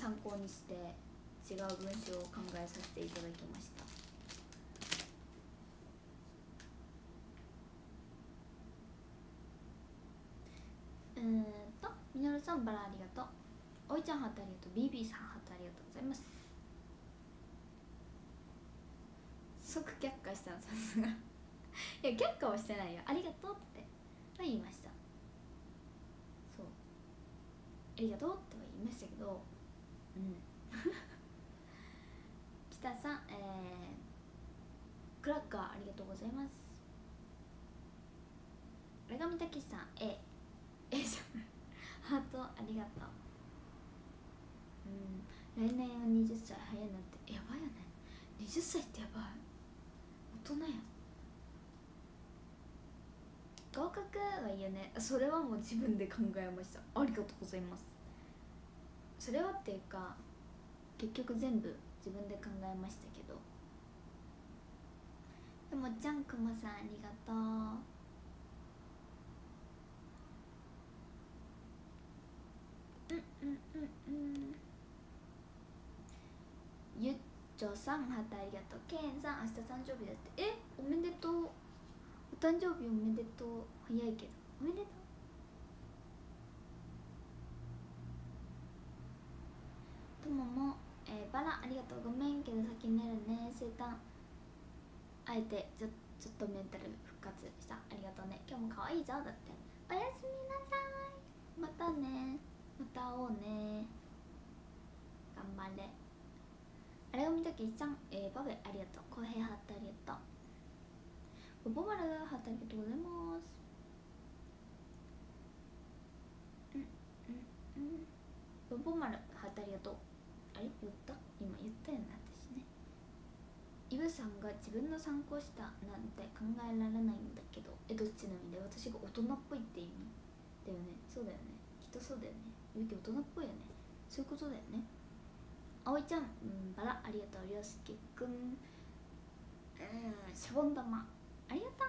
参考にして違う文章を考えさせていただきました。うーんとみのるさんバラありがとう。おいちゃんハートありがとう。BB さんハートありがとうございます。即却下したのさすが。いや却下はしてないよ。ありがとうって。は言いました。そう。ありがとうっては言いましたけど。うん。北さんえー、クラッカーありがとうございます。あれがみたけしさん。A A じゃないハートありがとう。うん。来年は20歳早いなってやばいよね。20歳ってやばい。大人や。合格はいいよね。それはもう自分で考えました。ありがとうございます。それはっていうか結局全部自分で考えましたけど。でもちゃんくまさんありがとう。うんうんうんゆっちょさんはたありがとう。けんさん明日誕生日だって。えおめでとう。お誕生日おめでとう。早いけど。おめでとう。ともも、えー、バラありがとう。ごめんけど先寝るね。生誕あえてちょちょっとメンタル復活した。ありがとうね。今日も可愛いぞ。だって。おやすみなさい。またね。また会おうね。頑張れ。あれを見たきさん、えー、バベありがとう。浩平ハートありがとう。ボボマルハートありがとうございます。うんうんうん。ボボマルハートありがとう。あれ？言った？今言ったよね私ね。イブさんが自分の参考したなんて考えられないんだけど。えどっちの意味で私が大人っぽいって意味？だよね。そうだよね。きっとそうだよね。ゆき大人っぽいよね。そういうことだよね。あおいちゃん、うん、バラ。ありがとう。りょうすけくん。うんシャボン玉。ありがとう。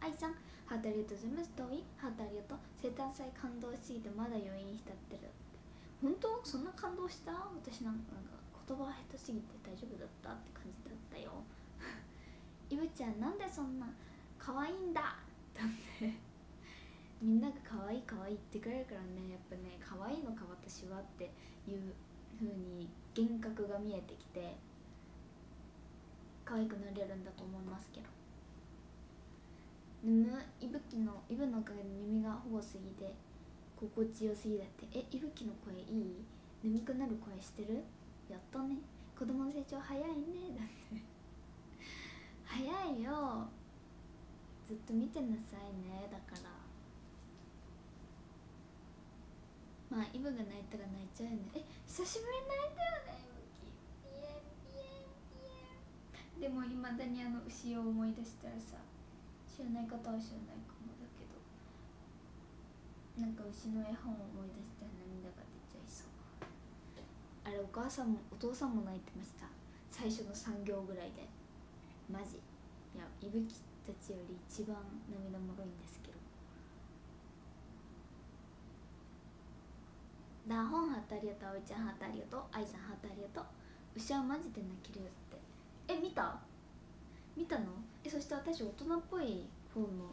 あいさん。ハートありがとうございます。遠いハートありがとう。生誕祭感動しすぎてまだ余韻浸ってる本当？そんな感動した？私なんか言葉下手すぎて大丈夫だったって感じだったよ。イブちゃんなんでそんな可愛いんだだ？って。みんなが可愛い可愛いってくれるからね。やっぱね可愛いのか私はっていう風に幻覚が見えてきて可愛くなれるんだと思いますけど。ぬぬいぶきのイブのおかげで耳がほぼすぎて心地よすぎだって。えいぶきの声いい？眠くなる声してる？やったね。子供の成長早いね。だって。早いよ。ずっと見てなさいね。だから。まあイブが泣いたら泣いちゃうよね。え久しぶりに泣いたよね。でもいまだにあの牛を思い出したらさ知らない方は知らないかもだけど。なんか牛の絵本を思い出したら涙が出ちゃいそう。あれお母さんもお父さんも泣いてました。最初の3行ぐらいで。マジ。いやいぶきたちより一番涙もろいんですけどダーホンハートありがとうあおいちゃんハートありがとあいさんハートありがとう。牛はマジで泣けるよって。え見た？見たの？えそして私大人っぽい方の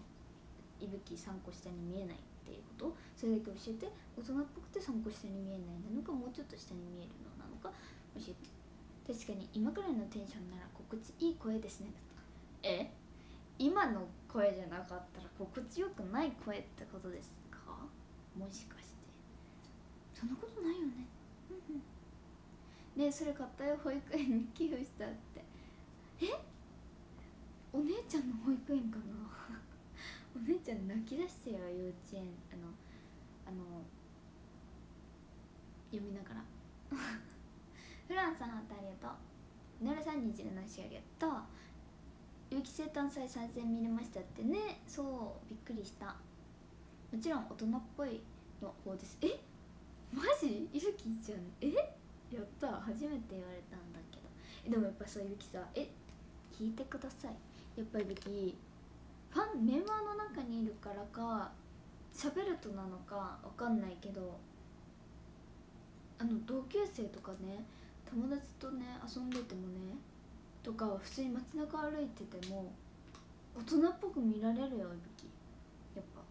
いぶき3個下に見えないっていうこと？それだけ教えて。大人っぽくて3個下に見えないなのかもうちょっと下に見えるのなのか？教えて。確かに今くらいのテンションなら心地いい声ですね。え？今の声じゃなかったら心地よくない声ってことですか？もしかして。そんなことないよね。うんねそれ買ったよ保育園に寄付したって。え？お姉ちゃんの保育園かな？お姉ちゃん泣き出してよ幼稚園。あのあの読みながら。フランさんありがとうねるさんにじるのしありがとう有機生誕祭参戦見れましたってね。そうびっくりした。もちろん大人っぽいの方です。え？マジ？ゆきちゃんえ？やった初めて言われたんだけど。でもやっぱさゆきさえ？聞いてください。やっぱりゆきファンメンバーの中にいるからか喋るとなのかわかんないけどあの同級生とかね友達とね遊んでてもねとか普通に街中歩いてても大人っぽく見られるよいぶきやっぱ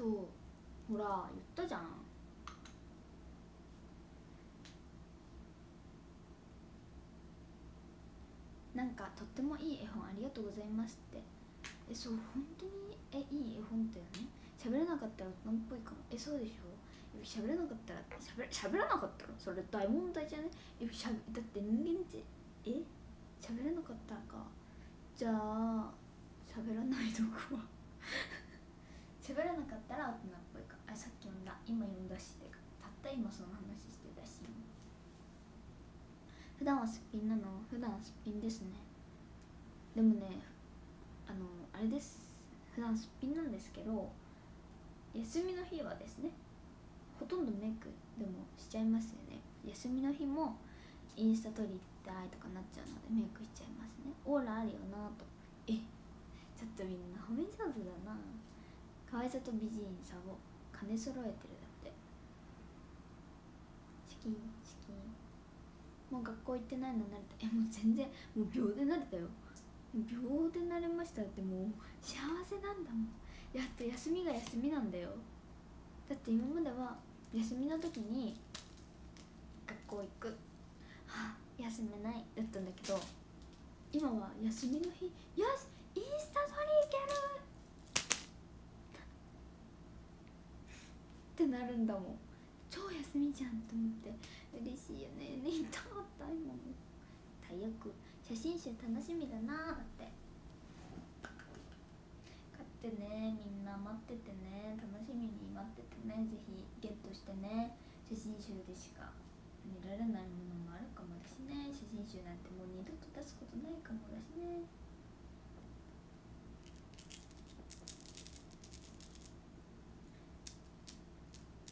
そうほら言ったじゃん。なんかとってもいい絵本ありがとうございますって。えそう本当に？えいい絵本だよね。喋れなかったら大人っぽいかも。えそうでしょ？喋れなかったら喋喋らなかったら？それ大問題じゃね？えしゃだって人間ってえ？喋れなかったらか。じゃあ喋らないとこは。喋らなかったら大人っぽいか。あさっき読んだ今読んだしでたった今その話してたし。普段はすっぴんなの？普段すっぴんですね。でもねあのあれです。普段すっぴんなんですけど休みの日はですねほとんどメイクでもしちゃいますよね。休みの日もインスタ撮りたいとかなっちゃうのでメイクしちゃいますね。オーラあるよなと。えちょっとみんな褒め上手だな可愛さと美人さを兼ね揃えてるだって。チキンチキン。もう学校行ってないの慣れたえもう全然もう秒で慣れたよ。秒で慣れましたってもう幸せなんだもん。やっと休みが休みなんだよ。だって今までは休みの時に学校行く。はあ休めないだったんだけど今は休みの日よしインスタ撮り行ける。ってなるんだもん。超休みじゃんと思って。嬉しいよね。ねえ痛かった今も。最悪。写真集楽しみだなーって。買ってねみんな待っててね。楽しみに待っててね。ぜひゲットしてね。写真集でしか見られないものもあるかもだしね。写真集なんてもう二度と出すことないかもだしね。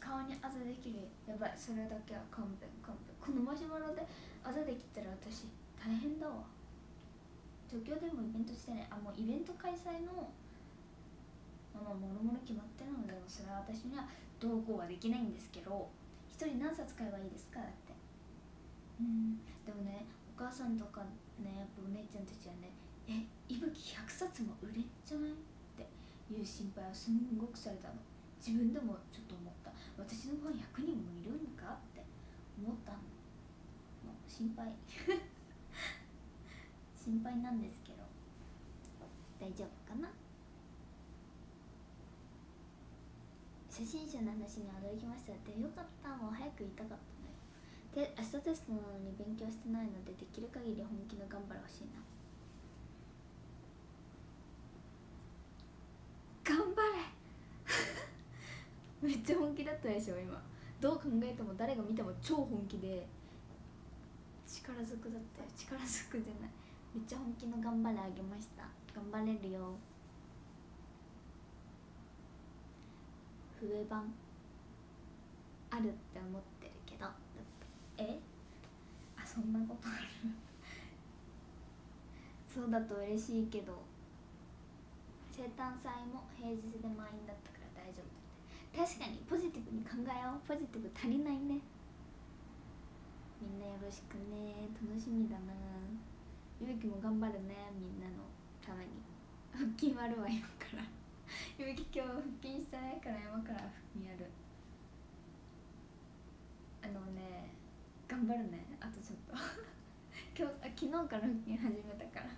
顔にあざできるやばいそれだけは勘弁勘弁。このマシュマロであざできたら私大変だわ。東京でもイベントしてねあもうイベント開催のまあもろもろ決まってるのでそれは私には同行はできないんですけど一人何冊買えばいいですか？だって。うん。でもねお母さんとかねやっぱお姉ちゃんたちはねえいぶき100冊も売れんじゃない？っていう心配をすんごくされたの。自分でもちょっと思った私のファン100人もいるんかって思ったの。心配。心配なんですけど。大丈夫かな？初心者の話に驚きました。ってよかった。もう早く言いたかったねで明日テストなのに勉強してないのでできる限り本気の頑張れほしいな。頑張れ。めっちゃ本気だったでしょ今。どう考えても誰が見ても超本気で。力ずくだったよ。力ずくじゃない。めっちゃ本気の頑張れあげました。頑張れるよ。笛版あるって思ってるけど。え？あそんなことある。そうだと嬉しいけど。生誕祭も平日で満員だったから。確かにポジティブに考えよう。ポジティブ足りないね。みんなよろしくね。楽しみだな。ゆうきも頑張るね。みんなのために。腹筋割るわ今から。ゆうき今日腹筋してないから山から腹筋やる。あのね頑張るね。あとちょっと。今日あ昨日から腹筋始めたから。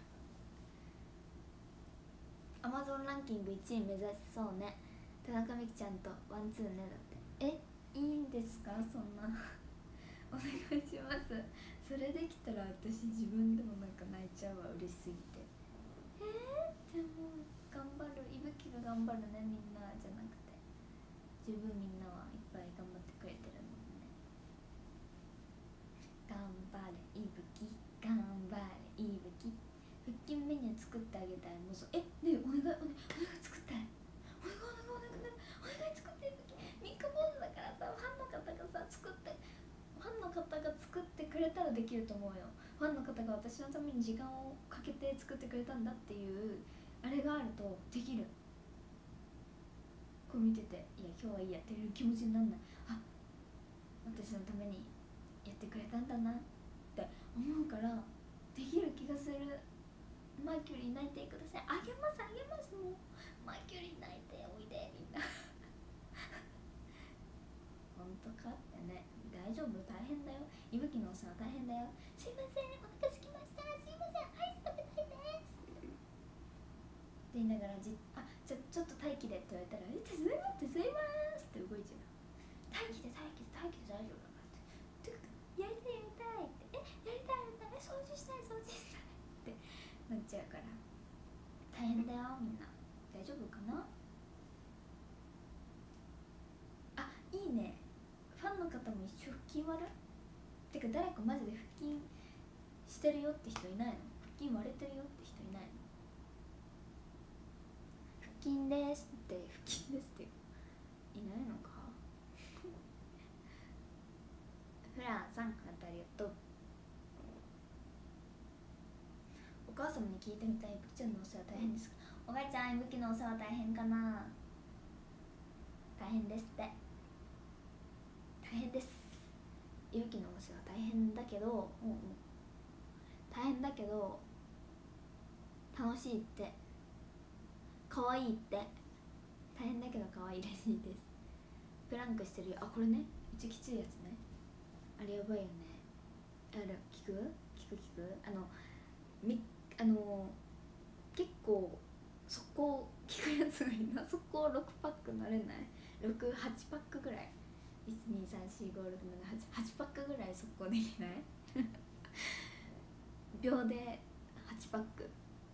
アマゾンランキング1位目指しそうね。田中美希ちゃんとワンツーねだって。えいいんですか？そんな。お願いします。それできたら私自分でもなんか泣いちゃうわ嬉しすぎて。えー、でも頑張るいぶきが頑張るねみんなじゃなくて。十分みんなはいっぱい頑張ってくれてるもんね。頑張れいぶき頑張れいぶき腹筋メニュー作ってあげたい。もうそえねえお願いお願いお願い作ってお願いお願いお願いお願い作っていぶき三日坊主だからさファンの方がさ作ってファンの方が作ってくれたらできると思うよ。ファンの方が私のために時間をかけて作ってくれたんだっていうあれがあるとできる。こう見てていや今日はいいやっていう気持ちになんない。あ私のためにやってくれたんだなって思うからできる気がする。マーキュリー泣いてください。あげますあげますもう。マーキュリー泣いておいでみんな。本当か？大丈夫？大変だよ。いぶきのお世話大変だよ。すいません。お腹すきました。すいません。アイス食べたいです。って言いながらじあちょちょっと待機でって言われたら「え手伝います手伝います」って動いちゃう待機で待機で待機で大丈夫だからってやりたいやりたいってえやりたいやりたい掃除したい掃除したいってなっちゃうから大変だよみんな？大丈夫かな？あいいね。ファンの方も一緒筋割る？てか誰かマジで腹筋してるよって人いないの？腹筋割れてるよって人いないの？腹筋ですって。腹筋ですって。いないのか？フランさんありと。うお母様に聞いてみたい。ぶきちゃんのお世話大変ですか？お母ちゃんぶきのお世話大変かな？大変ですって。大変です。ゆうきのお世話大変だけど、うんうん、大変だけど楽しいって可愛いって大変だけど可愛いらしいです。プランクしてるよ。あこれねめっちきついやつね。あれやばいよね。あれ聞く？聞く聞く？あのみあの結構そこ聞くやつがいいな。そこ6パック乗れない？68パックぐらい。123456788パックぐらい速攻できない？秒で8パック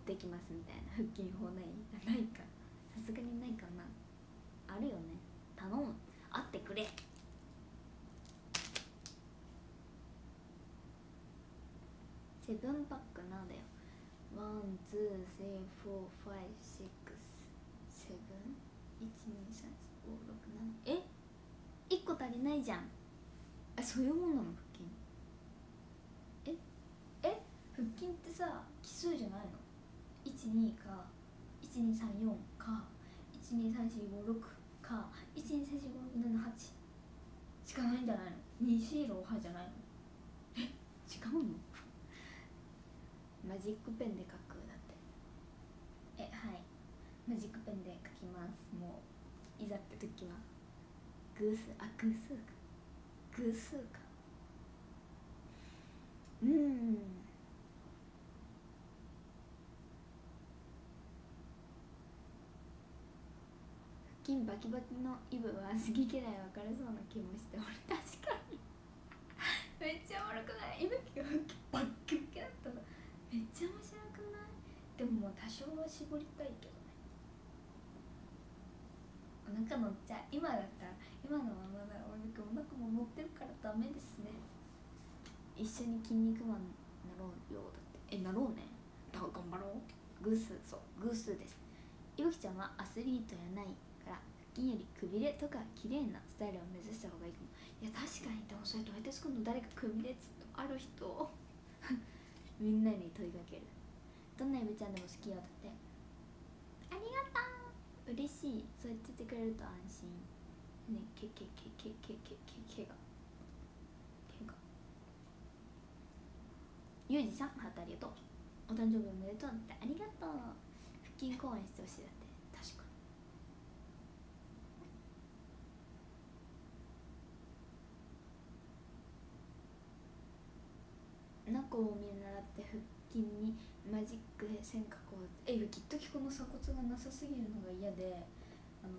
できますみたいな腹筋法ないないか。さすがにないかな。あるよね。頼む。あってくれ。 seven pack なんだよ。 one two three four five sixス。セブン？一一個足りないじゃん。あそういうもんなの？腹筋。え？え？腹筋ってさ奇数じゃないの？12か1234か123456か1234578しかないんじゃないの？西ロハじゃないの？え？違うの？マジックペンで書く？だって。えはい。マジックペンで書きます。もういざって時は。偶数あ偶数か。偶数か。うん。腹筋バキバキのイブは好き嫌い分かれそうな気もして俺確かに。めっちゃおもろくない？イブキがバッキバキだったの。めっちゃ面白くない？でももう多少は絞りたいけどね。お腹乗っちゃう。今だったら今のままならお肉お腹も乗ってるからダメですね。一緒に筋肉マンなろうよだって。えなろうね。だから頑張ろう。偶数そう偶数です。いぶきちゃんはアスリートやないから腹筋よりくびれとか綺麗なスタイルを目指した方がいいかも。いや確かに。でもそれどうやって作るの？誰かくびれつある人。みんなに問いかける。どんなイブちゃんでも好きよだって。ありがとう。嬉しい。そう言っててくれると安心。ねけけけけけけけけが。けが。ゆうじさんハートありがとう。お誕生日おめでとうってありがとう。腹筋公演してほしいだって。確かに。ナコを見習って腹筋にマジックで線描こうえきっときこの鎖骨がなさすぎるのが嫌であの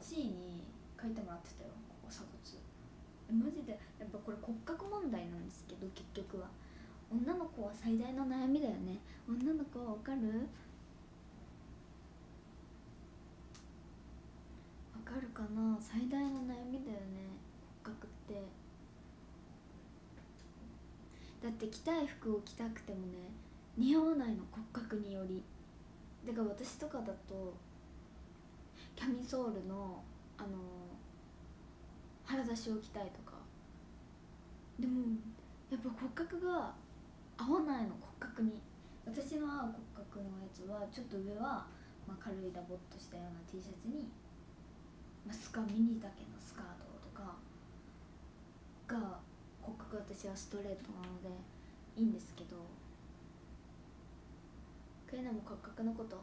地位に書いてもらってたよここ鎖骨。マジで？やっぱこれ骨格問題なんですけど結局は。女の子は最大の悩みだよね。女の子はわかる？わかるかな？最大の悩みだよね骨格って。だって着たい服を着たくてもね似合わないの骨格により。だから私とかだとキャミソールのあの腹出しを着たいとか。でもやっぱ骨格が合わないの骨格に。私の合う骨格のやつはちょっと上は、まあ、軽いダボっとしたような T シャツに、まあ、スカミニ丈のスカートとかが骨格私はストレートなのでいいんですけどクレナも骨格のこと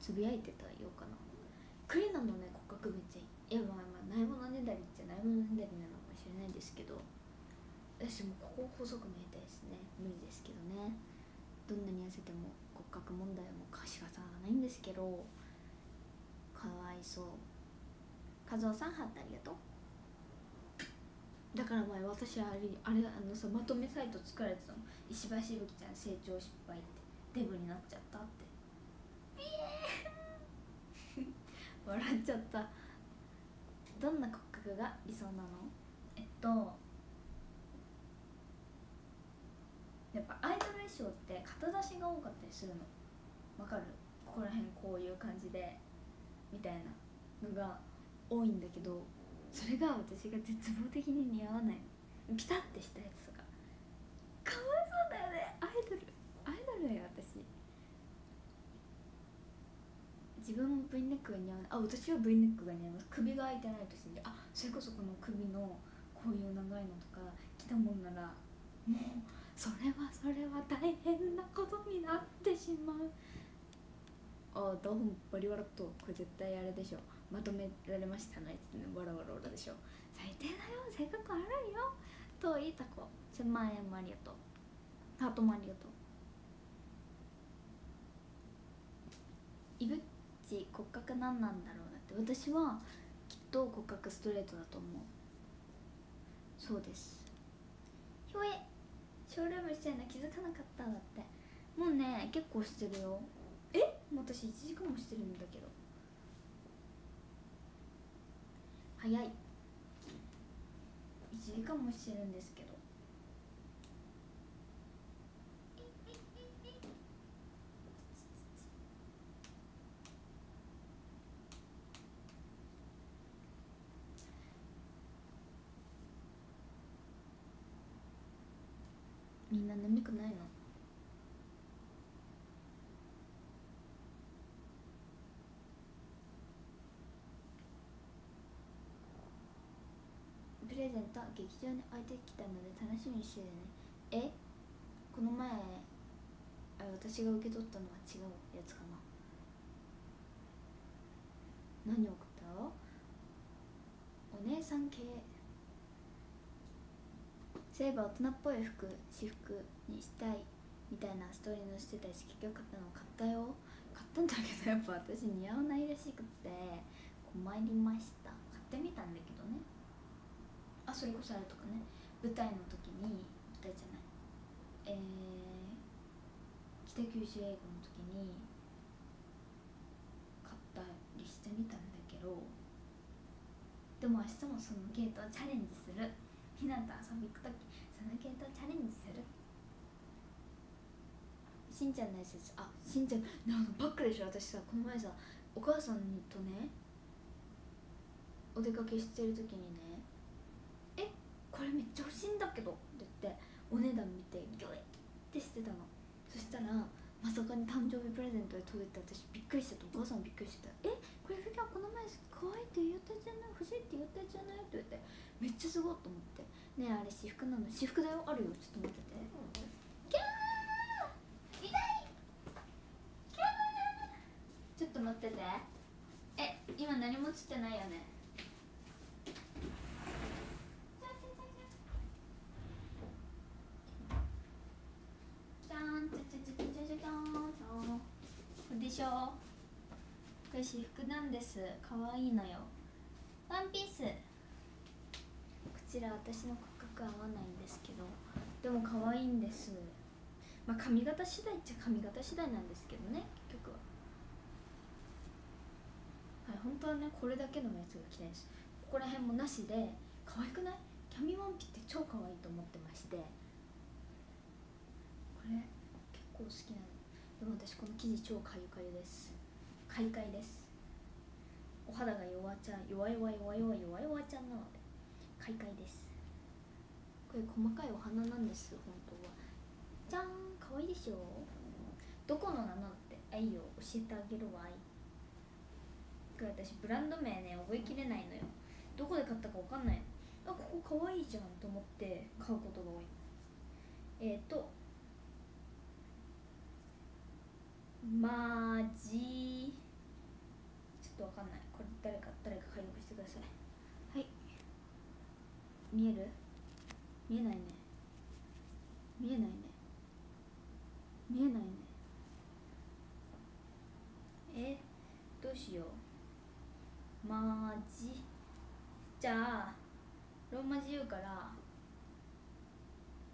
つぶやいてたようかな。クレナのね骨格めっちゃいい。いやまあまあないものねだりっちゃないものねだりなのかもしれないですけど私もここ細く見えたいですね。無理ですけどね。どんなに痩せても骨格問題も仕方がないんですけどかわいそう。和夫さんハートありがとう。だから前私はあれあれあのさまとめサイト作られてたの。石橋ぶきちゃん成長失敗って。デブになっちゃったって。ピエー。笑っちゃった。どんな骨格が理想なの？えっとやっぱアイドル衣装って肩出しが多かったりするの。わかる？ここら辺こういう感じでみたいなのが多いんだけどそれが私が絶望的に似合わない。ピタッてしたやつとか。かわいそうだよね。アイドル。アイドルだよ私自分も V ネックが似合うあ私は V ネックが似合います首が開いてないと死んであそれこそこの首のこういう長いのとか着たもんならもうそれはそれは大変なことになってしまう。ああダホンバリ笑っとこれ絶対あれでしょ。まとめられましたね。ってね。わらわらわらでしょ。最低だよ。性格悪いよ。と言いた子1000万円もありがとう。ハートもありがとう。いぶ？ち骨格何なんだろうなって私はきっと骨格ストレートだと思う。そうです。ひょえショールームしてるの気づかなかったんだって。もうね結構してるよ。え？私1時間もしてるんだけど。早い。1時間もしてるんですけどみんな眠くないの？プレゼント劇場に置いてきたので楽しみにしてるね。え？この前あ私が受け取ったのは違うやつかな。何送った？お姉さん系。そういえば大人っぽい服私服にしたいみたいなストーリーのしてたし結局買ったの買ったよ買ったんだけどやっぱ私似合わないらしくて困りました買ってみたんだけどねあそれこそあれとかね。舞台の時に舞台じゃないえー、北九州映画の時に買ったりしてみたんだけどでも明日もそのゲートをチャレンジする。ひなと遊び行く時そのゲートをチャレンジする？しんちゃんのやつあしんちゃんなんかバックでしょ。私さこの前さお母さんとねお出かけしてる時にね「えこれめっちゃ欲しいんだけど」って言ってお値段見てギョエってしてたの。そしたらまさかに誕生日プレゼントで届いて私びっくりしてた。お母さんびっくりしてた「えこれフィギュアこの前可愛いって言ったじゃない？欲しいって言ったじゃない」って言ってめっちゃすごいと思って「ねえあれ私服なの。私服だよ。あるよ。ちょっと待ってて」キャー！痛い！キャー！ちょっと待ってて。え今何もつってないよね。じゃんじゃじゃじゃじゃじゃじゃんこれでしょこれ私服なんです可愛いのよワンピー！スちら私の骨格合わないんですけどでも可愛いんです。まあ髪型次第っちゃ髪型次第なんですけどね結局は。はい本当はねこれだけのやつが着たいんです。ここら辺もなしで可愛くない？キャミワンピって超可愛いと思ってまして。これ結構好きなの。でも私この生地超かゆかゆです。かゆかゆです。お肌が弱ちゃん弱い弱い弱い弱い弱い弱いちゃんなのでかいかいです。これ細かいお花なんです本当は。じゃんかわいいでしょ。どこのなのって？あいいよ。教えてあげるわいこれ私ブランド名ね覚えきれないのよ。どこで買ったかわかんない。あここかわいいじゃんと思って買うことが多い。えっ、ー、とマジ。ちょっとわかんない。これ誰か誰か解読してください見える？見えないね。見えないね。見えないね。え？どうしよう。マジじゃあローマ字言うから。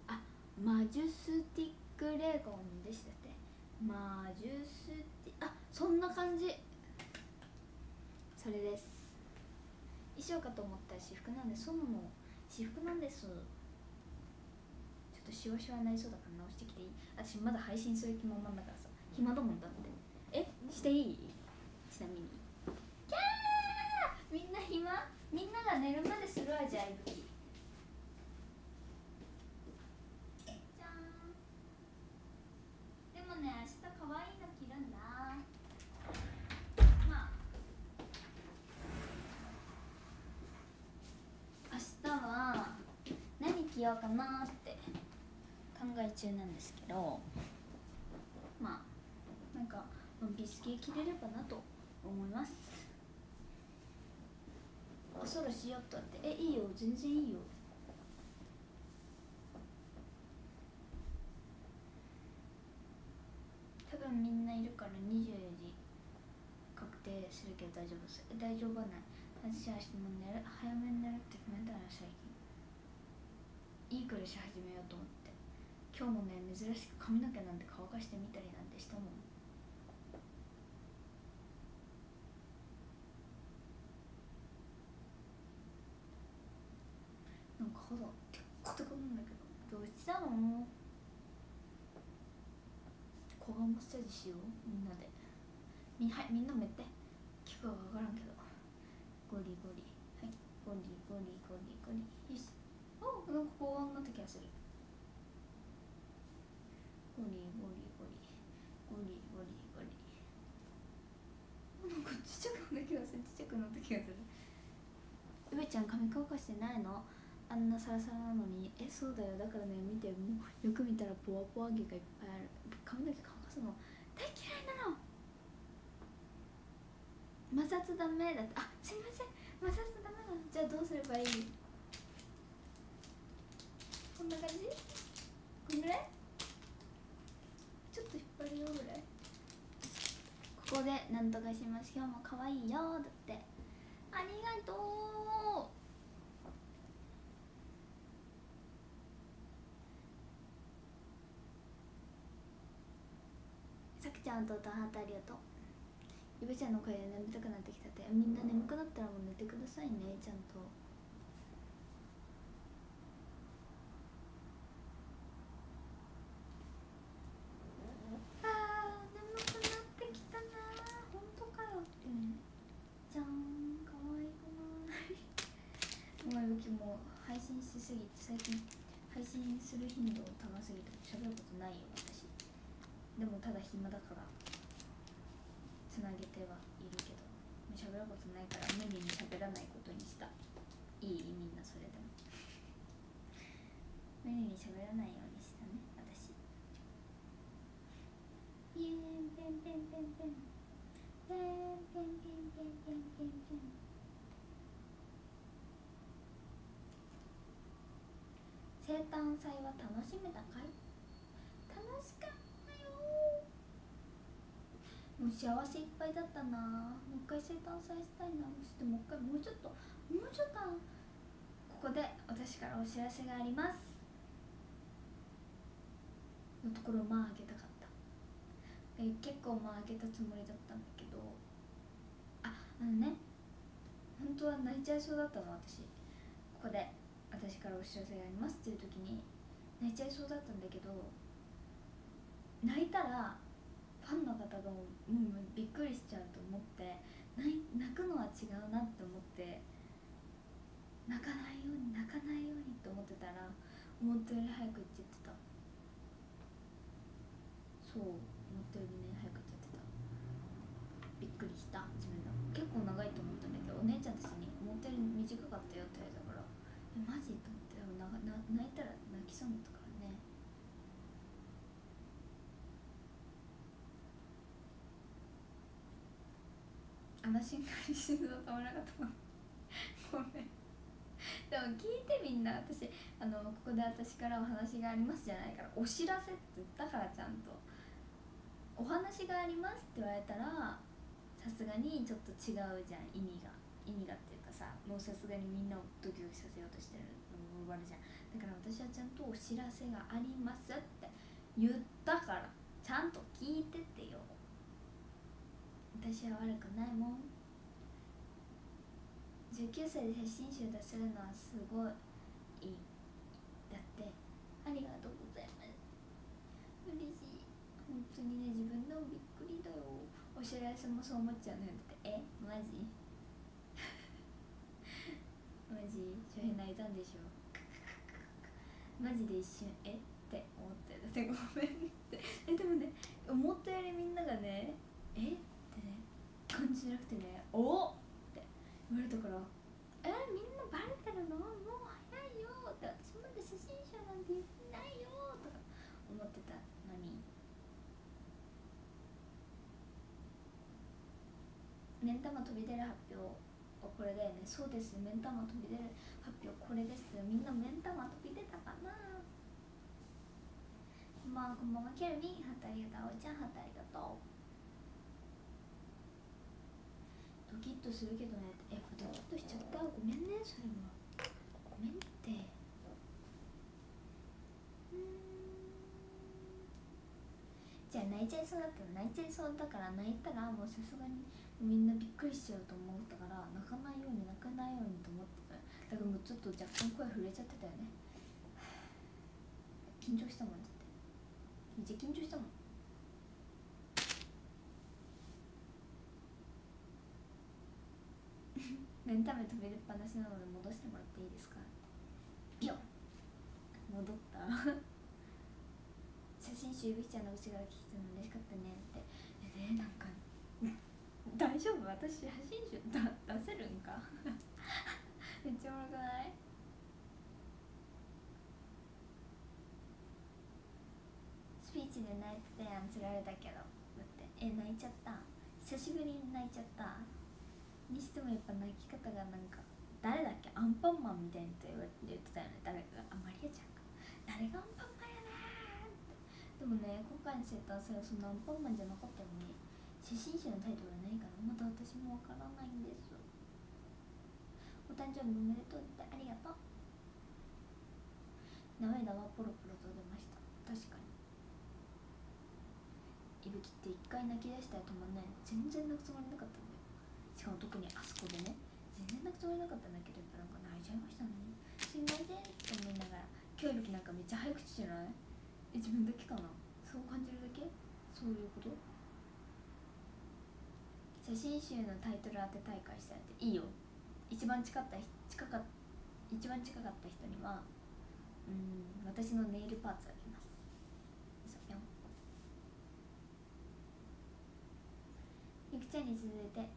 あマジュスティックレゴンでしたってマジュスティあそんな感じ。それです。衣装かと思ったら私服なんでそのも私服なんです。ちょっとシワシワになりそうだから直してきていい？私まだ配信する気満々だからさ暇だもんだって。え？していい？ちなみに。キャー！みんな暇？みんなが寝るまでするわじゃあいぶきじゃんでもね明日可愛いの着るんだまあ明日はようかなって考え中なんですけどまあなんかワンピース系着れればなと思います。ソロしようとってえいいよ全然いいよ。多分みんないるから24時確定するけど大丈夫です。大丈夫はない。私はも寝る早めに寝るって決めたら最近。いい暮らし始めようと思って。今日もね珍しく髪の毛なんて乾かしてみたりなんてしたもん。なんか肌テコテコなんだけどどうしたの小顔マッサージしようみんなで。みはいみんなもやって。聞くか分からんけど。ゴリゴリはいゴリゴリゴリゴリよしおなんか小顔になった気がする。ゴリゴリゴリ。ゴリゴリゴリ。なんかちっちゃくなった気がする。ちっちゃくなった気がする。うべちゃん髪乾かしてないの？あんなサラサラなのに。えそうだよ。だからね見てもうよく見たらボワボワ毛がいっぱいある。髪の毛乾かすの。大嫌いなの。摩擦ダメだってあすいません。摩擦ダメなのじゃあどうすればいい？こんな感じ？こんぐらい？ちょっと引っ張るよぐらい？ここでなんとかします。今日も可愛いよだって。ありがとう。さくちゃんとハートありがとう。ゆべちゃんの声で眠たくなってきたって。みんな眠くなったらもう寝てくださいねちゃんとあー眠くなってきたな本当かよってねじゃんかわいくないごめんゆきもう配信しすぎて最近配信する頻度を高すぎて喋ることないよ私。でもただ暇だからつなげてはいるけど喋ることないから無理に喋らないことにした。いいみんなそれでも。無理に喋らないようにしたね私。ピンペンペンペンペン。ペンペンペンペンペンペンペン。生誕祭は楽しめたかい？楽しかったよ。もう幸せいっぱいだったな。もう一回生誕祭したいな。そしてもう一回もうちょっともうちょっとここで私からお知らせがあります。のところまああげたかった。結構まああげたつもりだったんだけど。ああのね本当は泣いちゃいそうだったの私。ここで。私からお知らせがありますっていう時に泣いちゃいそうだったんだけど泣いたらファンの方がもうびっくりしちゃうと思って泣泣くのは違うなって思って泣かないように泣かないようにって思ってたら思ったより早く行っちゃってた。そう思ったよりね早く行っちゃってた。びっくりした自分でも結構長いと思ったんだけどお姉ちゃんたちに思ったより短かったよ。マジと思ってでも泣いたら泣きそうになったからね話が死ぬの止まらなかったごめん。でも聞いてみんな私あのここで私からお話がありますじゃないからお知らせって言ったからちゃんと。お話がありますって言われたらさすがにちょっと違うじゃん意味が。意味がっていうかさもうさすがにみんなをドキドキさせようとしてるのも終わるじゃん。だから私はちゃんとお知らせがありますって言ったからちゃんと聞いててよ。私は悪くないもん。19歳で写真集出せるのはすごい。いいだってありがとうございます。嬉しい。本当にね自分でもびっくりだよ。お知らせもそう思っちゃうのよ。ってえマジ？マジ翔平泣いたんでしょ？マジで一瞬え？って思ってだってごめんって。えでもね思ったよりみんながねえ？ってね感じなくてねおっって言われたから。えみんなバレてるの？もう早いよって。私まだ初心者なんて言ってないよとか思ってた。のに目ん玉飛び出る発表。これだよね。そうです。目ん玉飛び出る発表これです。みんな目ん玉飛び出たかな？こんばんはこんばんは。ケルミン。ハートありがおちゃん。ハートありがとう。ドキッとするけどね。やっぱドキッとしちゃった？ごめんねそれは。ごめんって。じゃあ泣いちゃいそうだったら泣いちゃいそうだから泣いたらもうさすがにみんなびっくりしちゃうと思ったから泣かないように泣かないようにと思ってた。だからもうちょっと若干声震えちゃってたよね。緊張したもんだってめっちゃ緊張したもん。目ん玉飛び出っぱなしなので戻してもらっていいですか？ピヨ戻った。写真集ゆびちゃんの後ろが聞いてるの嬉しかったねって。えねなんか大丈夫？私写真集だ出せるんか？めっちゃおもろくない？スピーチで泣いてたやんつられたけど。だって。え泣いちゃった？久しぶりに泣いちゃった？にしてもやっぱ泣き方がなんか誰だっけ？アンパンマンみたいにと言われて言ってたよね。誰かがあマリアちゃんか。誰がアンパンマンやねんって。でもね今回のセットはそれそんなアンパンマンじゃなかったよね写真集のタイトルはないからまだ私もわからないんです。お誕生日おめでとうってありがとう。涙はポロポロと出ました。確かに。いぶきって一回泣き出したら止まんない。の全然泣くつもりなかったんだよ。しかも特にあそこでね全然泣くつもりなかったんだけどやっぱなんか泣いちゃいましたね。すいませんって思いながら今日いぶきなんかめっちゃ早口じゃない？え自分だけかな？そう感じるだけ？そういうこと？写真集のタイトル当て大会したらっていいよ。一番近かった近か一番近かった人にはうん私のネイルパーツあげます。ゆきちゃんに続いて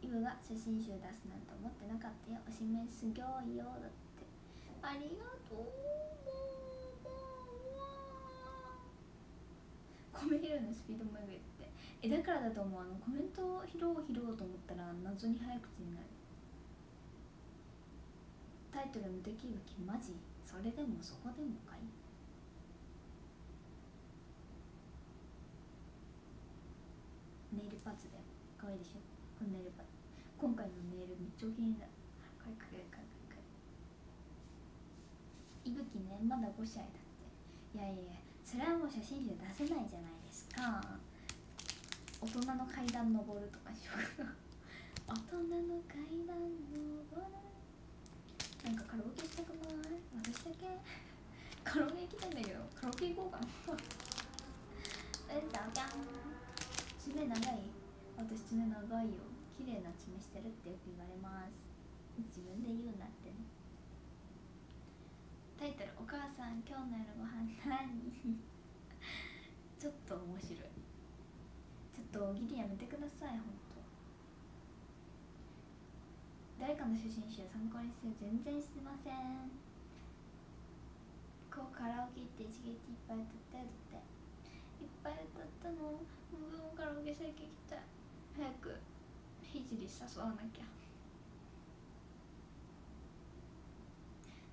イブが写真集出すなんて思ってなかったよ。おしめすぎょいよだって。ありがとうコメ拾いのスピードも上げてえだからだと思うあのコメントを拾おう拾おうと思ったら謎に早口になる。タイトル無敵武器マジ？それでもそこでもかい？ネイルパーツだよかわいいでしょ？このネイルパーツ。今回のネイルめっちゃお気に入りだ。かいかいかいかいかいい。ぶきねまだ5歳だって。いやいやいやそれはもう写真集出せないじゃないですか大人の階段登るとかしようかな。大人の階段登る。なんかカラオケしたくない？私だけ？カラオケ行きたいんだけどカラオケ行こうかな。えじゃじゃん。爪長い？私爪長いよ。綺麗な爪してるってよく言われます。自分で言うなってね。タイトル「お母さん今日の夜ご飯何? 」ちょっと面白い。と大喜利やめてくださいほんと誰かの写真集参考にして全然してません。こうカラオケ行って一撃いっぱい歌ったよって。いっぱい歌ったのもうカラオケ最近行きた。い早くひじり誘わなきゃ。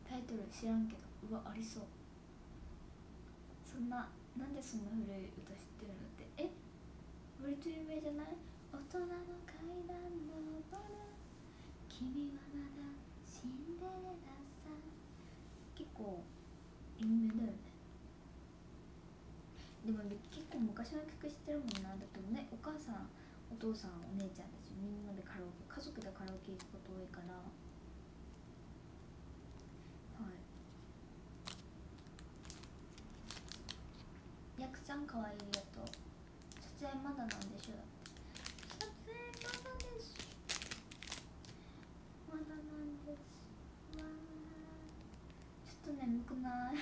タイトル知らんけどうわありそう。そんななんでそんな古い歌知ってるの？ってえ割と有名じゃない大人の階段登る君はまだ。シンデレラさ結構有名だ。よねでも結構昔の曲知ってるもんなだ。ってねお母さんお父さんお姉ちゃんたちみんなでカラオケ家族でカラオケ行くこと多いからはいやくちゃんかわいいありがとう撮影まだなんでしょ撮影まだです。まだなんです。わちょっと眠くない。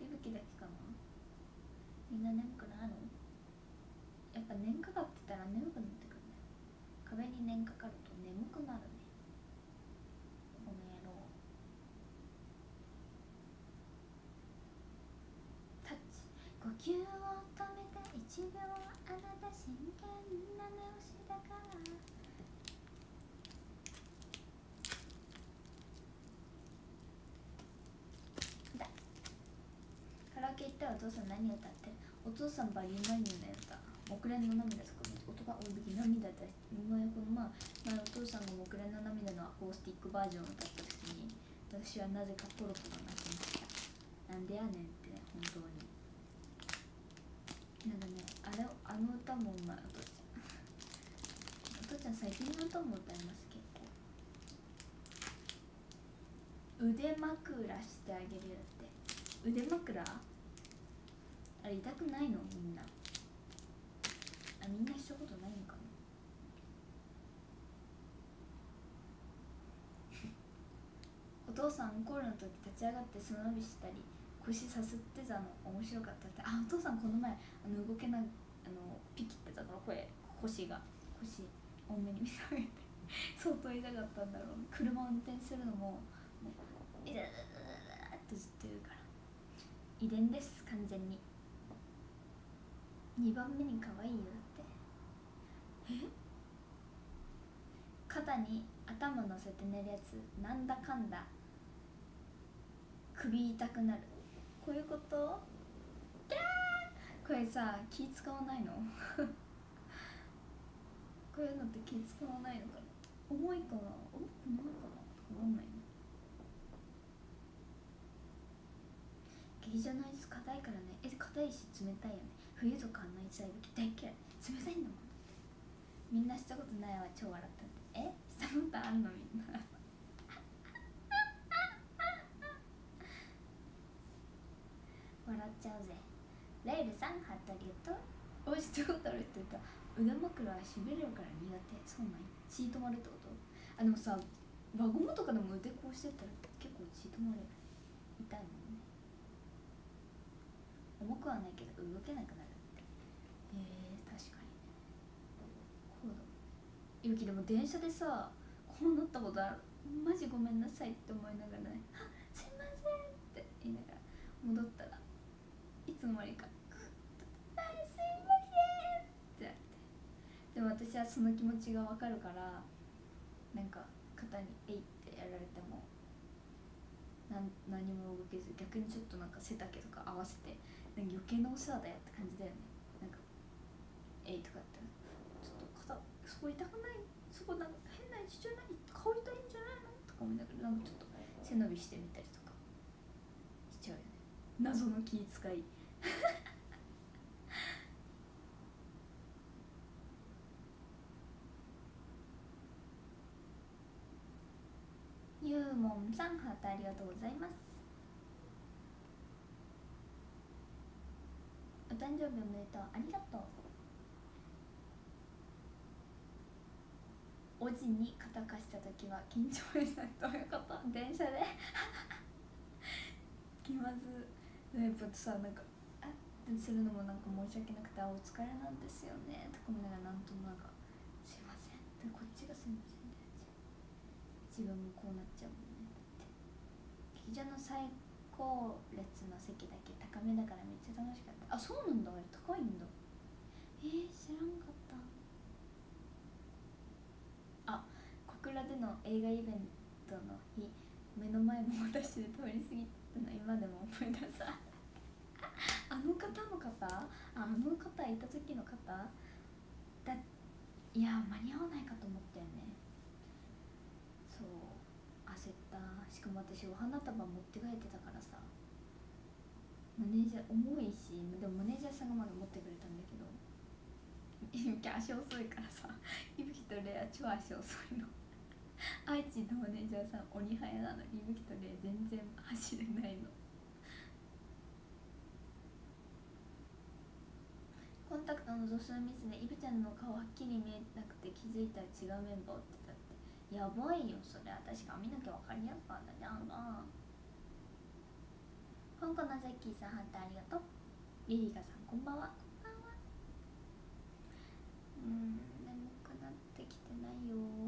いぶきだけかな。みんな眠くないの？やっぱ年かかってたら眠くなってくるね。壁に年かかると眠くなるねこの野郎タッチ呼吸を止めて1秒あなた真剣な目をしたからたらお父さん何歌ってお父さんバリューマニューの歌木蓮の涙とか音が多い時涙出して前このまあ前お父さんが木蓮の涙のアコースティックバージョンを歌った時に私はなぜかポロポロ泣きました。なんでやねんって本当に。なんかねあれあの歌もうまいお父ちゃんお父ちゃん最近の歌も歌います？結構。腕枕してあげるよって。腕枕？あれ痛くないの？みんな。あみんなしたことないのかな？お父さんコールの時立ち上がって背伸びしたり腰さすってたの面白かったって。あお父さんこの前あの動けないあのピキってたから声腰が。腰多めに見せ上げて。相当痛かったんだろう。車運転するのももうイライライライラってずっと言うから。遺伝です完全に。2番目に可愛いよって。え？肩に頭乗せて寝るやつなんだかんだ。首痛くなる。こういうこと？キャー！これさ気使わないの？こういうのって気使わないのかな？重いかな？重くないかな？わかんないの激じゃない？です硬いからね。え硬いし冷たいよね冬とかあんなにさい大嫌い冷たいんだもんみんなしたことないわ超笑ったって。え？したことあんのみんな。笑っちゃうぜ。レイルさんハットありがとおいしたことあるって言った。腕枕はしびれるから苦手。そうなん血止まるってこと？あでもさ輪ゴムとかでも腕こうしてたら結構血止まる。痛いもんね。重くはないけど動けなくなるってえー、確かにこうだゆきでも電車でさこうなったことある。マジごめんなさいって思いながらね「あすいません」って言いながら戻ったらいつの間にか「あすいません」ってなって。でも私はその気持ちが分かるからなんか肩に「えい」ってやられてもなん何も動けず逆にちょっとなんか背丈とか合わせて余計なお世話だよって感じだよね。なんか「えい」とかって。こ痛くないそこなんか変な位置じゃない顔痛いんじゃないのとか思いながらなんかちょっと背伸びしてみたりとかしちゃうよね謎の気遣いゆうもんさんハートありがとうございますお誕生日おめでとうありがとうおじに肩貸した時は緊張した。どういうこと？電車で。気まずやっぱさなんかあってするのもなんか申し訳なくてあお疲れなんですよねとか思いながらなんともなんかすいませんってこっちがすいませんって。自分もこうなっちゃうもんね。って劇場の最高列の席だけ高めだからめっちゃ楽しかった。あそうなんだ。あれ高いんだ。えー、知らんかったあ小倉での映画イベントの日目の前も私で通り過ぎたの今でも思い出さあの方の方？あの方いた時の方？だいや間に合わないかと思ったよね。そう焦った。しかも私お花束持って帰ってたからさ。マネージャー重いしでもマネージャーさんがまだ持ってくれたんだけど。いぶき足遅いからさ。いぶきとレア超足遅いの。愛知のマネージャーさん鬼早なのにいぶきとレ全然走れないの。コンタクトの度数ミスでイブちゃんの顔はっきり見えなくて気づいたら違うメンバーってたって。やばいよそれ。私髪の毛分かりやすかったじゃん。な香港のジャッキーさんハンターありがとう。リリカさんこんばんは。こんばんは。うん眠くなってきてないよ。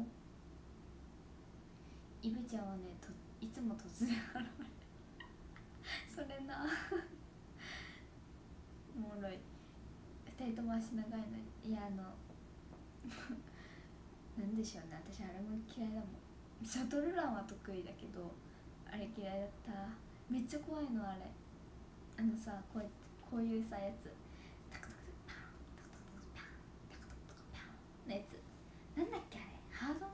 イブちゃんはねといつも突然現れる。それな。おもろい。二人とも足長いのに。いやあの なんでしょうね。私あれも嫌いだもん。シャトルランは得意だけどあれ嫌いだった。めっちゃ怖いのあれ。あのさこうやってこういうさやつ。タクタクタクパンタクタクタクパンタクタクパンのやつなんだっけあれハードか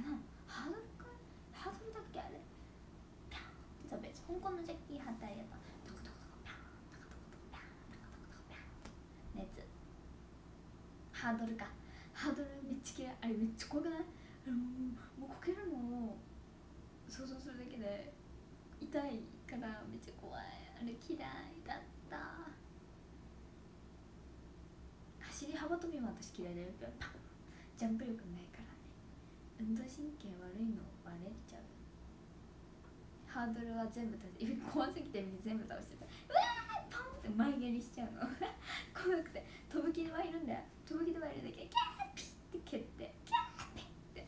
なハードルかハードルだっけあれパンって食べる香港のジャッキー反対やったタクタクタクパンタクタクタクパンタクタクタクパンのやつハードルかハードルめっちゃ嫌いあれめっちゃ怖くないあれもうもうこけるのを想像するだけで痛いからめっちゃ怖いあれ嫌いだった走り幅跳びも私嫌いだよジャンプ力ないからね運動神経悪いのバレちゃうハードルは全部倒して 怖すぎて全部倒してた。うわーパンって前蹴りしちゃうの。怖くて。飛ぶ気ではいるんだよ。飛ぶ気ではいるんだけどキャーピッて蹴ってキャーピッて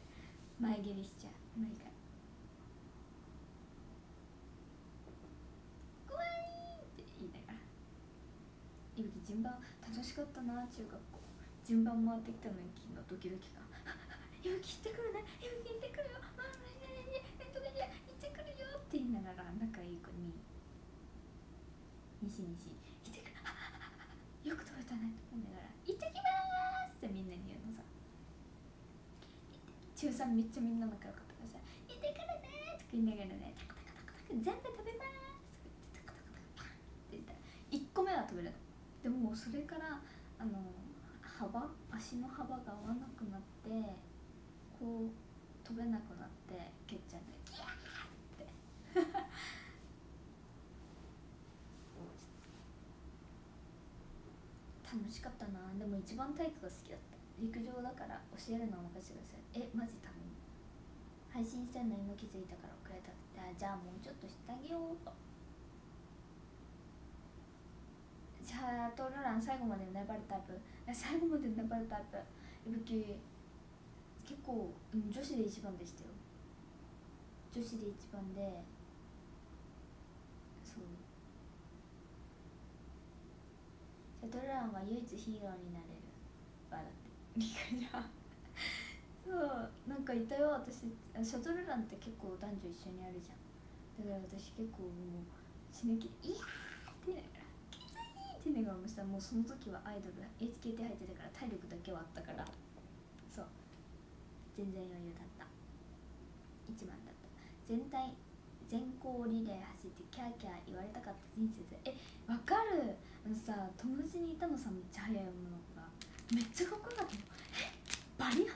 前蹴りしちゃう。毎回。怖いって言いながら。いぶき順番楽しかったな中学校。順番回ってきたのに昨日ドキドキが「いぶき行ってくるね。いぶき行ってくるよ。って言いながら仲いい子に「西西行ってくるよく飛べたね」と思いながら「行ってきます!」ってみんなに言うのさ中3めっちゃみんな仲良かったからさ「行ってくるね!」とか言いながらね「タクタクタクタク全部飛べます!」とか言ってタクタクタクパンって言ったら1個目は飛べるのでもそれからあの幅足の幅が合わなくなってこう飛べなくなって蹴っちゃうんでギャーって楽しかったな。でも一番体育が好きだった。陸上だから教えるのは任せてください。えマジ頼む配信してんの？今気づいたから遅れたって。じゃあもうちょっとしてあげようと。じゃあトルラン最後まで粘るタイプ？最後まで粘るタイプ？いぶき結構、うん、女子で一番でしたよ。女子で一番でそうシャトルランは唯一ヒーローになれるわだって陸上そうなんかいたよ私シャトルランって結構男女一緒にやるじゃんだから私結構もう死ぬ気「いやー!」って言いながら「きつい!」って言いながらもしたらもうその時はアイドル HKT 入ってたから体力だけはあったからそう全然余裕だった一番だった全体全校リレー走ってキャーキャー言われたかった人生でえわかるさ友達にいたのさめっちゃ速い女の子が。めっちゃかっこよかったの。え？バリ速っ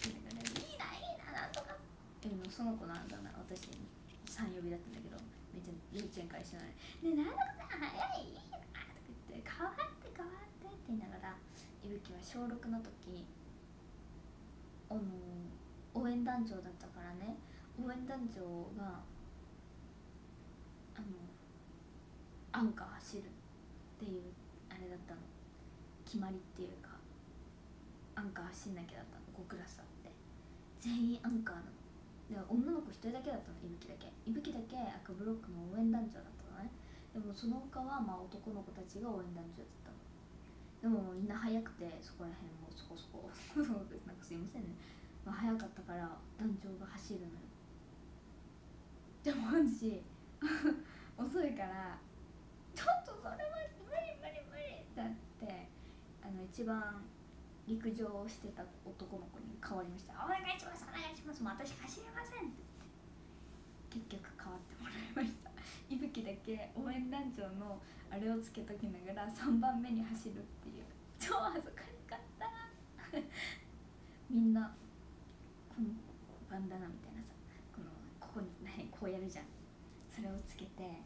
て言いながらいいないいななんとか。えでもその子なんだな私3呼びだったんだけど。めっちゃ幼稚園から一緒なのに「ねなんとかさ速いいいな」とか言って「変わって変わって」って言いながらいぶきは小6の時あの応援団長だったからね。応援団長があのアンカー走る。っていうあれだったの。決まりっていうかアンカー走んなきゃだったの。5クラスあって。全員アンカーなの。で女の子1人だけだったのいぶきだけ。いぶきだけ赤ブロックの応援団長だったのね。でもその他はまあ男の子たちが応援団長だったの。でもみんな速くてそこら辺もそこそこ。なんかすいませんね、まあ、速かったから団長が走るのよ。でも私 遅いからちょっとそれは無理無理無理ってなってあの一番陸上をしてた男の子に変わりました「お願いしますお願いします。もう私走れません」って結局変わってもらいました。いぶきだけ応援団長のあれをつけときながら3番目に走るっていう。超恥ずかしかった。みんなこのバンダナみたいなさこのここに何こうやるじゃん。それをつけて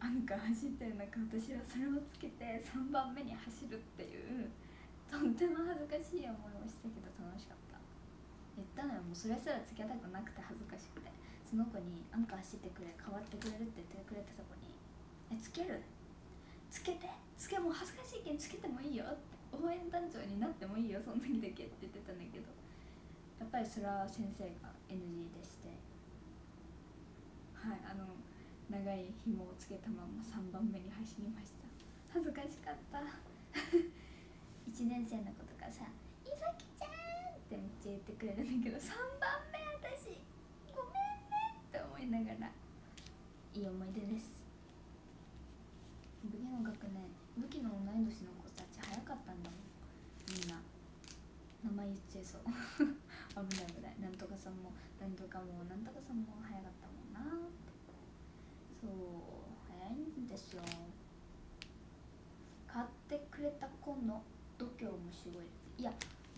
アンカー走ってる中私はそれをつけて3番目に走るっていうとっても恥ずかしい思いをしたけど楽しかった。言ったのよもうそれすらつけたくなくて恥ずかしくて。その子に「アンカー走ってくれ変わってくれる」って言ってくれてた子に「えつける？つけて？つけもう恥ずかしいけんつけてもいいよ」って。応援団長になってもいいよその時だけって言ってたんだけど。やっぱりそれは先生が NG でして。はいあの長い紐をつけたまま3番目に走りました。恥ずかしかった。1年生の子とかさ「いばきちゃん!」ってめっちゃ言ってくれるんだけど3番目私ごめんねって思いながら。いい思い出です。ブギャの学年武器の同い年の子たち早かったんだもん。みんな。名前言っちゃいそう。危ない危ない。なんとかさんもなんとかもなんとかさんも早そう早いんですよ。買ってくれた子の度胸もすごい。いや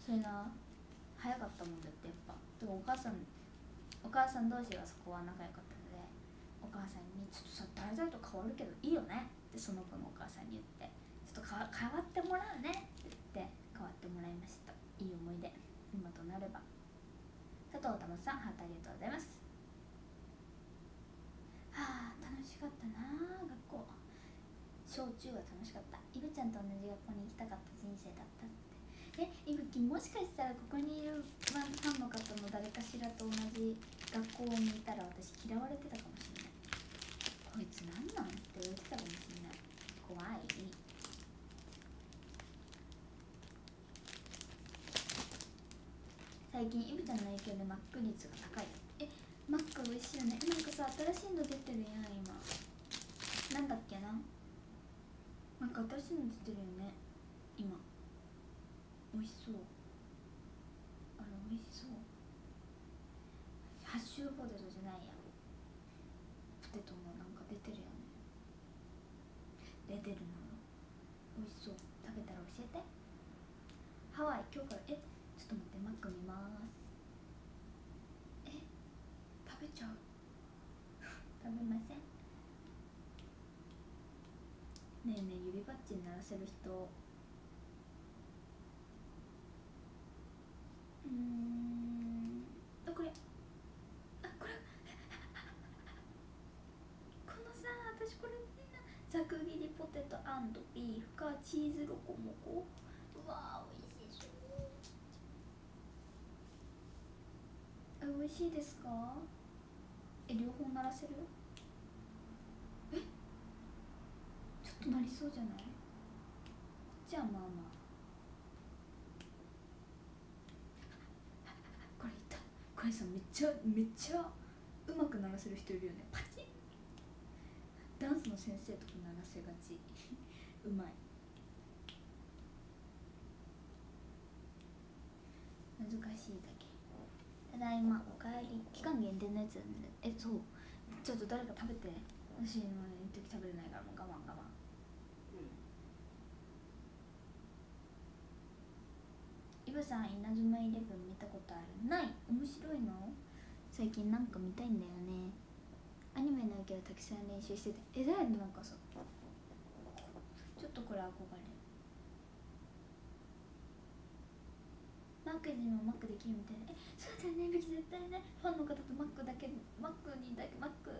それな早かったもんだってやっぱ。でもお母さんお母さん同士がそこは仲良かったのでお母さんに「ちょっとさ誰々と変わるけどいいよね」ってその子のお母さんに言って「ちょっとか変わってもらうね」って言って変わってもらいました。いい思い出。今となれば。佐藤玉さんハートありがとうございます。はあかったな学校。小中は楽しかった。イブちゃんと同じ学校に行きたかった人生だったって。えイブキもしかしたらここにいるファンの方の誰かしらと同じ学校にいたら私嫌われてたかもしれない。こいつなんなん？って言われてたかもしれない。怖い。最近イブちゃんの影響でマック率が高い。マック美味しいよね。なんかさ新しいの出てるやん今。なんだっけな？なんか新しいの出てるよね。今。美味しそう。あれ美味しそう。ハッシュポテトじゃないや。ポテトもなんか出てるよね。出てるの美味しそう。食べたら教えて。ハワイ今日から。えちょっと待ってマック見ますえ食べちゃう食べませんねえねえ指パッチン鳴らせる人。うん。あこれ。あこれ。このさ私これざく切りポテトビーフかチーズロコモコ。うわー美味しそうえ美味しいですか？え両方鳴らせる？え？ちょっとなりそうじゃない？こっちはまあまあこれいった。これさめっちゃめっちゃうまく鳴らせる人いるよね。パチンダンスの先生とか鳴らせがち。うまい。難しいだけ。ただいまおかえり。期間限定のやつなんで。えそう。ちょっと誰か食べて。私の一時食べれないからもう我慢我慢。イブさん稲妻イレブン見たことある？ない。面白いの？最近なんか見たいんだよね。アニメの影響でたくさん練習してて。えだよねなんかさちょっとこれ憧れ。マックにもマックできるみたいな。えそうだよねベキ絶対ね。ファンの方とマックだけマックにだけマック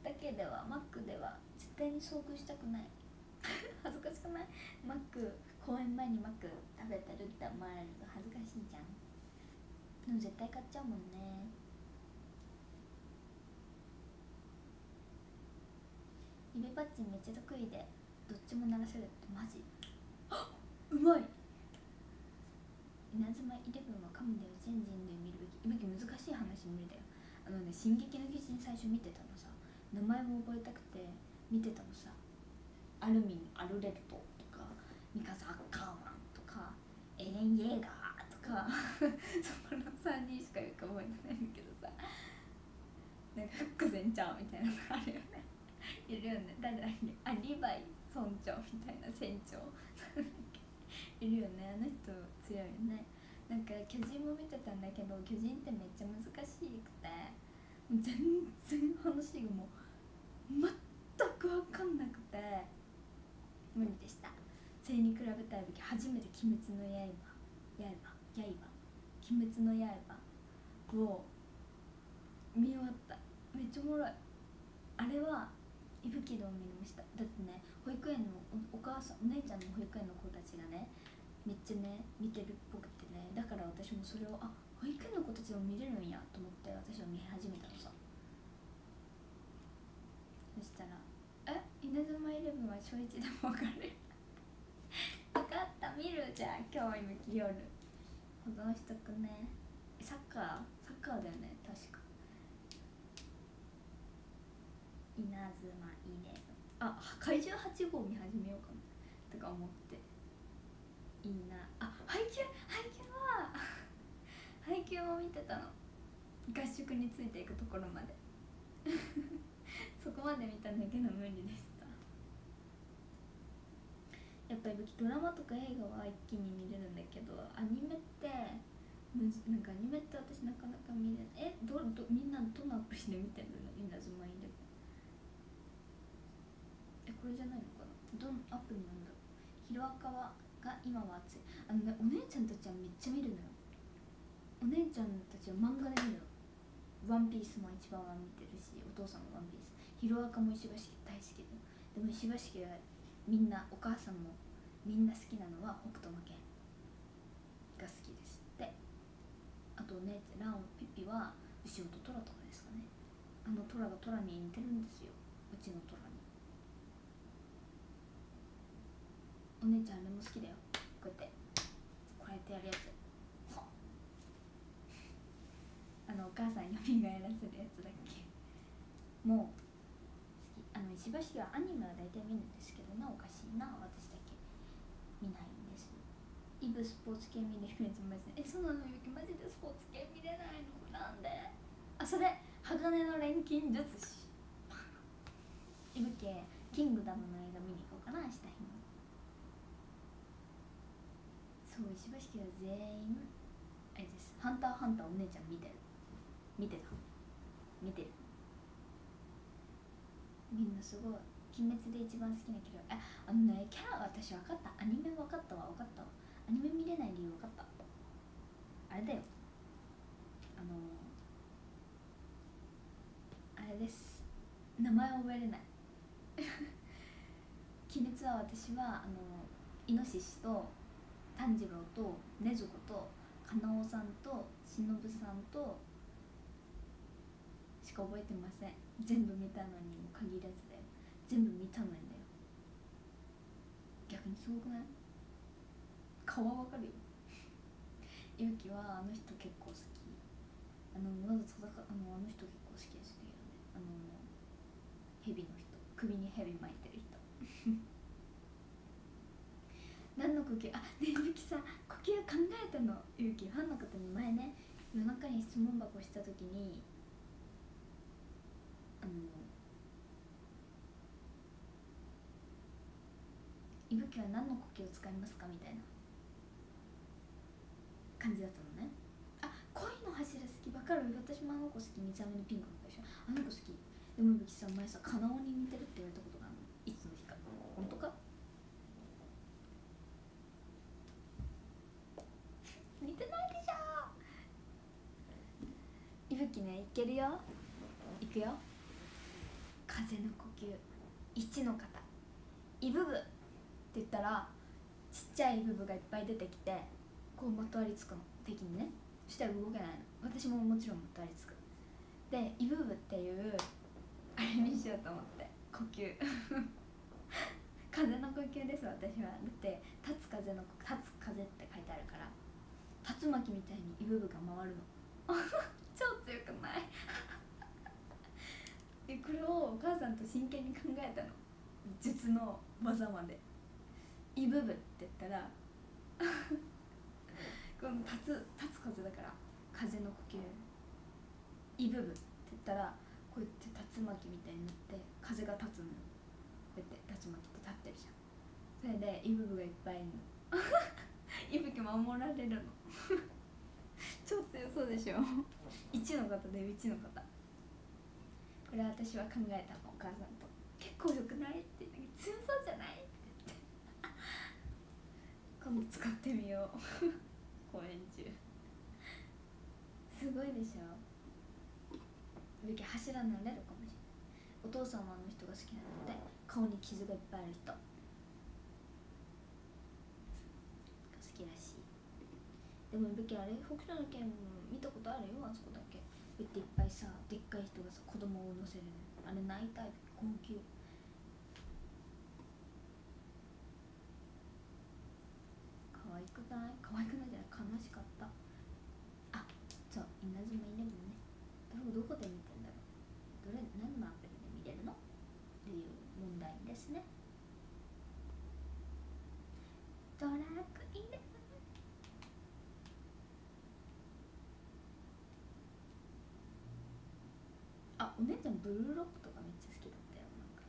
だけではマックでは絶対に遭遇したくない。恥ずかしくない？マック公演前にマック食べてるって思われると恥ずかしいじゃん。でも絶対買っちゃうもんね。指パッチンめっちゃ得意でどっちも鳴らせるってマジ。あ うまい。稲妻イレブンは神だよ全人類見るべき。べき難しい話無理だよ。あのね「進撃の巨人」最初見てたのさ。名前も覚えたくて見てたのさ。アルミン・アルレルトミカサ・アッカーマンとかエレン・イェーガーとか そこの3人しかよく覚えてないんだけどさなんかフック船長みたいなのあるよね。いるよね。誰だっけ？あリヴァイ村長みたいな船長。いるよね。あの人強いよね。なんか巨人も見てたんだけど巨人ってめっちゃ難しくて全然話がもう全く分かんなくて無理でした。それに比べたら初めて「鬼滅の刃」「刃」「刃」「鬼滅の刃」を見終わった。めっちゃおもろい。あれは伊吹堂を見ましただってね保育園のおお母さんお姉ちゃんの保育園の子たちがねめっちゃね見てるっぽくてね。だから私もそれをあ保育園の子たちも見れるんやと思って私は見始めたのさ。そしたら「え稲妻イレブンは小1でも分かる?」分かった見るじゃあ今日今夜保存しとくねサッカーサッカーだよね確か。稲妻イレブンあ怪獣8号見始めようかなとか思っていいなあ配給配給は配給も見てたの。合宿についていくところまで。そこまで見たんだけど無理でしたやっぱりドラマとか映画は一気に見れるんだけどアニメってむなんかアニメって私なかなか見れない。えどどみんなどのアプリで見てるの？稲妻いでもえこれじゃないのかな？どのアプリなんだろう？ヒロアカはが今は熱い。あのねお姉ちゃんたちはめっちゃ見るのよ。お姉ちゃんたちは漫画で見るの。ワンピースも一番は見てるしお父さんもワンピース。ヒロアカも石橋家大好きででも石橋家はみんなお母さんもみんな好きなのは北斗の拳が好きですって。あとお姉ちゃんランピピは牛尾とトラとかですかね。あのトラがトラに似てるんですよ。うちのトラに。お姉ちゃんあれも好きだよ。こうやって。こうやってやるやつ。あのお母さんよみがえらせるやつだっけ。もうあの石橋はアニメは大体見るんですけどなおかしいな私。見ないんです。イブスポーツ系見れるやつマジでえそうなのゆきマジでスポーツ系見れないの。なんで？あそれ。鋼の錬金術師。イブ系キングダムの映画見に行こうかな。明日日にそう石橋家は全員あれです「ハンターハンター」お姉ちゃん見てる。見てた。見てる。みんなすごい。鬼滅で一番好きなキャラああのねキャラ私分かった。アニメ分かったわ。分かった。わアニメ見れない理由分かった。あれだよ。あのあれです。名前覚えれない。鬼滅は私はあのイノシシと炭治郎と禰豆子と加納さんと忍さんとしか覚えてません。全部見たのにも限らずだよ全部見たのにだよ逆にすごくない？顔はわかるよ。ゆうきはあの人結構好き。あのまず戦あのあの人結構好きですね。あの蛇の人。首に蛇巻いてる人。何の呼吸？あねえゆきさん。呼吸考えたの。ゆきファンの方に前ね夜中に質問箱した時にあのいぶきは何の呼吸を使いますか？みたいな感じだったのねあ恋の柱好き。わかる私もあの子好き。三つ編みのピンクの子でしょあの子好き。でもいぶきさん前さカナオに似てるって言われたことがあるの。いつの日か。本当か？似てないでしょ。いぶきねいけるよ。いくよ。風の呼吸。1の方。イブブって言ったらちっちゃいイブブがいっぱい出てきてこうまとわりつくの敵にね。そしたら動けないの。私ももちろんまとわりつく。でイブブっていうあれにしようと思って。呼吸。風の呼吸です私は。だって立つ風の立つ風って書いてあるから。竜巻みたいにイブブが回るの。超強くない？これをお母さんと真剣に考えたの。術の技まで「イブブ」って言ったら この立つ立つ風だから風の呼吸「イブブ」って言ったらこうやって竜巻みたいになって風が立つのよ。こうやって竜巻って立ってるじゃん。それでイブブがいっぱいいるの。いぶき守られるの。超強そうでしょ。1の方で1の方。これ私は考えたのお母さんと。結構よくない？って言って強そうじゃない？今度使ってみよう。公演中。すごいでしょ。ゆき柱になれるかもしれないお父さんはあの人が好きなので顔に傷がいっぱいある人。好きらしい。でもゆきあれ北斗の拳見たことあるよ。あそこだけ。こうやっていっぱいさでっかい人がさ子供を乗せる。あれ泣いたい。号泣。ない可愛くないじゃない？悲しかった。あそう稲妻イレブンね。どこで見てんだろう。どれ何のアプリで見れるの？っていう問題ですね。ドラッグイレブンあお姉ちゃんブルーロックとかめっちゃ好きだったよ。なんか。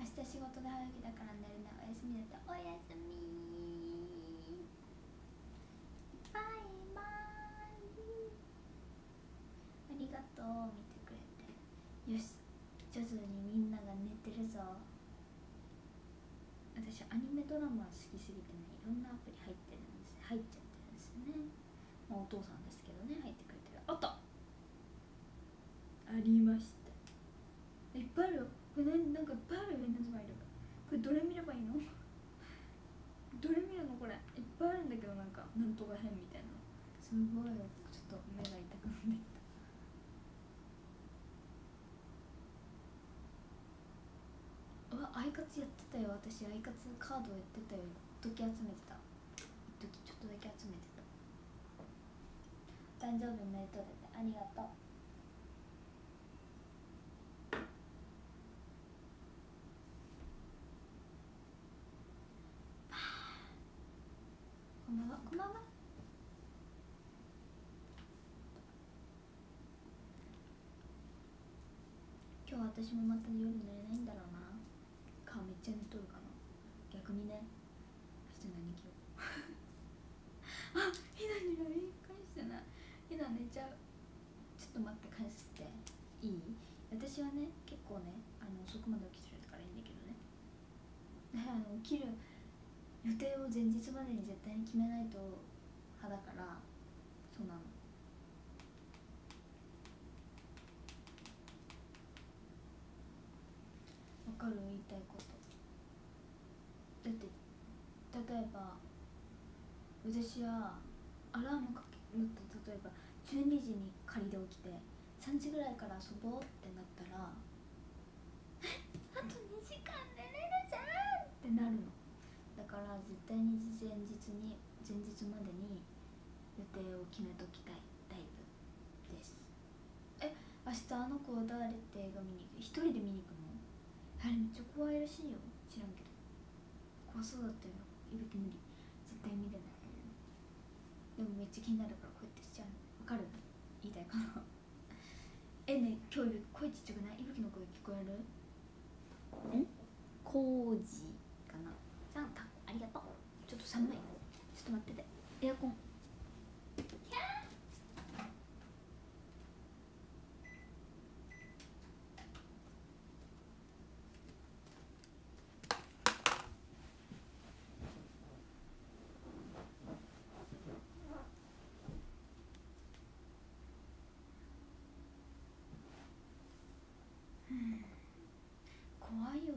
明日仕事で早起きだからね。るなおやすみだったおやすみ。バイバイ。ありがとう見てくれてよし徐々にみんなが寝てるぞ。私アニメドラマ好きすぎてねいろんなアプリ入ってるんです入っちゃってるんですね。まあお父さんですけどね入ってくれてる。あったありました。いっぱいあるよこれ何なんかいっぱいあるよ変なスマイル。がこれどれ見ればいいのどれ見るのこれいっぱいあるんだけどなんかなんとか変みたいな。すごいちょっと目が痛くなってきた。うわアイカツやってたよ。私アイカツカードやってたよ。一時集めてた。一時ちょっとだけ集めてた。誕生日おめでとうだってありがとうこんばんはこんばんは今日私もまた夜寝れないんだろうな。顔めっちゃ寝とるかな。逆にね。明日何着よう。あひなに LINE 返してない。ひな寝ちゃう。ちょっと待って返して。いい？私はね結構ねあの遅くまで起きてるからいいんだけどねあの起きる予定を前日までに絶対に決めないと派だからそうなのわかる言いたいこと？だって例えば私はアラームかけると例えば12時に仮で起きて3時ぐらいから遊ぼうってなったらあと2時間寝れるじゃんってなるの。だから絶対に前日に前日までに予定を決めときたいタイプです。え明日あの子誰って映画見に行く？一人で見に行くのあれめっちゃ怖いらしいよ。知らんけど。怖そうだったよ。いびき無理。絶対見れない。でもめっちゃ気になるからこうやってしちゃう。わかる？言いたいかな えね今日声ちっちゃくない？いびきの声聞こえる？ん工事かな。さんたありがとう。ちょっと寒い。ちょっと待ってて。エアコン怖いよ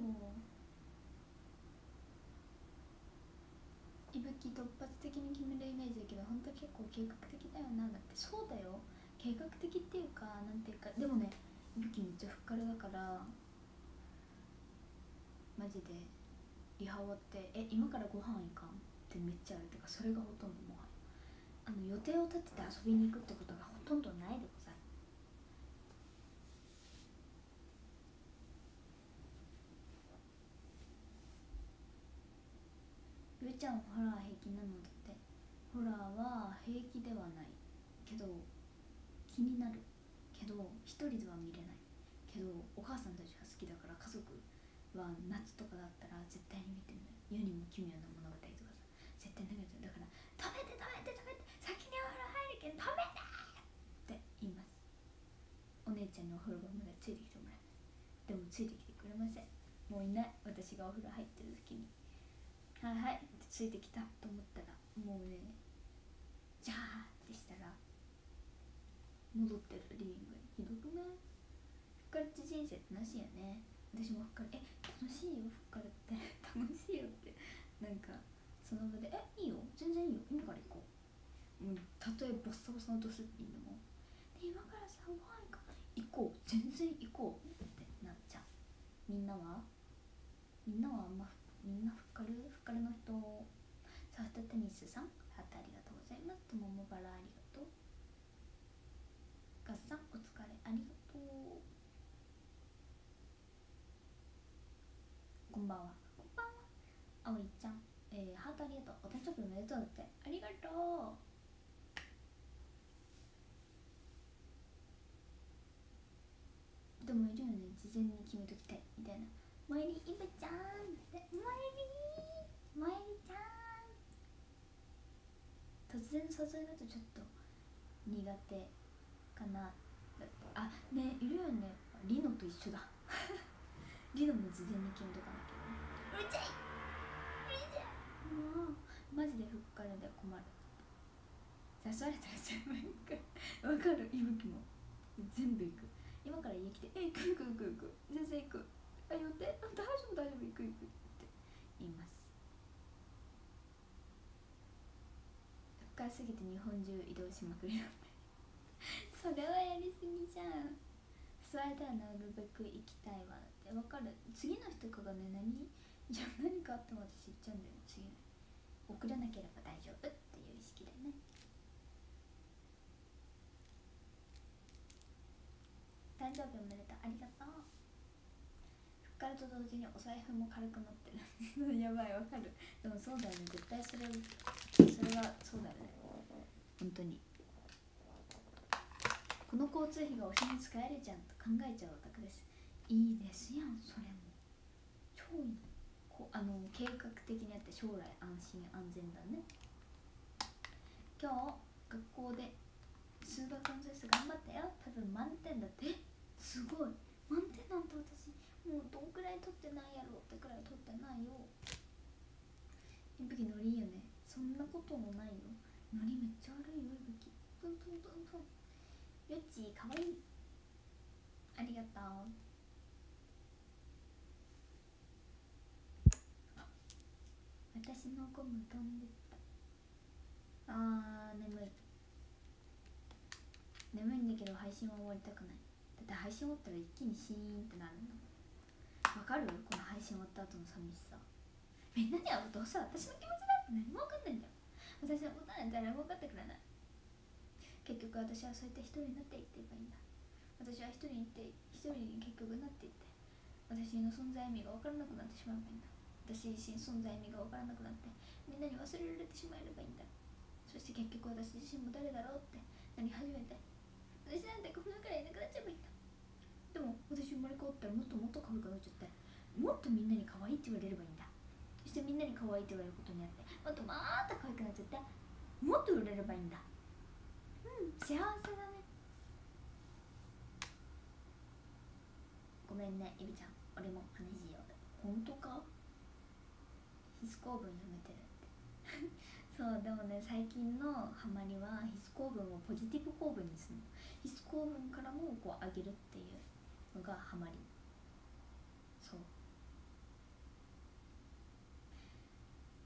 いぶき突発的に決めるイメージだけど本当結構計画的だよなだって。そうだよ。計画的っていうかなんていうかでもねいぶきめっちゃふっかるだからマジでリハ終わって「え今からご飯行かん?」ってめっちゃあるてかそれがほとんどもはやあの予定を立てて遊びに行くってことがほとんどないで。ゆうちゃんホラー平気なのだって。ホラーは平気ではないけど気になる。けど一人では見れない。けどお母さんたちが好きだから家族は夏とかだったら絶対に見てるのよ世にも奇妙な物語とかさ絶対見てるだから食べて食べて食べて先にお風呂入るけど食べてって言います。お姉ちゃんのお風呂場までついてきてもらいます。でもついてきてくれません。もういない。私がお風呂入ってる時に。はいはい。ついてきたと思ったらもうねじゃあってしたら戻ってるリビングにひどくない？ふっかるって人生楽しいよね。私もふっかるえ楽しいよふっかるって。楽しいよって。なんかその場で「えいいよ。全然いいよ。今から行こう」もうたとえボッサボサのドスッピンでも「で今からさご飯行こう。行こう。全然行こう」ってなっちゃう。みんなは？みんなはあんまみんなふっかるふかるの人サフトテニスさん。ハートありがとうございます。とももばらありがとう。ガッさんお疲れ。ありがとう。こんばんは。こんばんは。あおいちゃん、えー、ハートありがとう。お誕生日おめでとうって。ありがとう。でもいるよね。事前に決めときたい。みたいな「まゆりいぶちゃん。突然誘えるとちょっと苦手かなあねいるよね。リノと一緒だ。リノも事前に決めとかな。きゃうるちゃいうるち。ゃいもうマジでふっかるんで困る。誘われたら全部行くわかる？いぶきも全部行く。今から家来て「え行く行く行く。行く。全然行く。あ予定？大丈夫大丈夫。行く行く」って。言います。深すぎて日本中移動しまくりなんでそれはやりすぎじゃん。座れたらなるべく行きたいわってわかる。次の日とかがね何？じゃ何かあっても私行っちゃうんだよ次の。日遅れなければ大丈夫っていう意識でね。誕生日おめでとう。ありがとう。かると同時にお財布も軽くなってる。やばいわかる。でもそうだよね。絶対それそれはそうだよね。本当に。この交通費が推しに使えるじゃんと考えちゃうオタクです。いいですやんそれも。超いい。こあの計画的にやって将来安心安全だね。今日学校で数学のテスト頑張ったよ。多分満点だって。すごい。満点なんて私もうどんくらい取ってないやろってくらい取ってないよ。いぶきノリいいよね。そんなこともないよ。ノリめっちゃ悪いよいぶきプンプンプンプン。よっちかわいい。ありがとう。私のゴム飛んでった。あー眠い。眠いんだけど配信は終わりたくない。だって配信終わったら一気にシーンってなるのわかる？この配信終わった後の寂しさ。みんなに会うとさ私の気持ちなんて何も分かんないんだよ。私のことなんて誰も分かってくれない。結局私はそうやって一人になっていってればいいんだ。私は一人に行って一人に結局なっていって私の存在意味が分からなくなってしまえばいいんだ。私自身存在意味が分からなくなってみんなに忘れられてしまえばいいんだ。そして結局私自身も誰だろうってなり始めて。私なんてこの世からいなくなっちゃえばいいんだ。でも私生まれ変わったらもっともっと可愛くなっちゃって。もっとみんなに可愛いって言われればいいんだ。そしてみんなに可愛いって言われることによってもっとまた可愛くなっちゃって。もっと売れればいいんだ。うん幸せだね。ごめんねエビちゃん。俺も話しよう。本当か？必須公文やめてるって。そうでもね最近のハマりは必須公文をポジティブ公文にするの。必須公文からもこう上げるっていう。のがハマり。そう。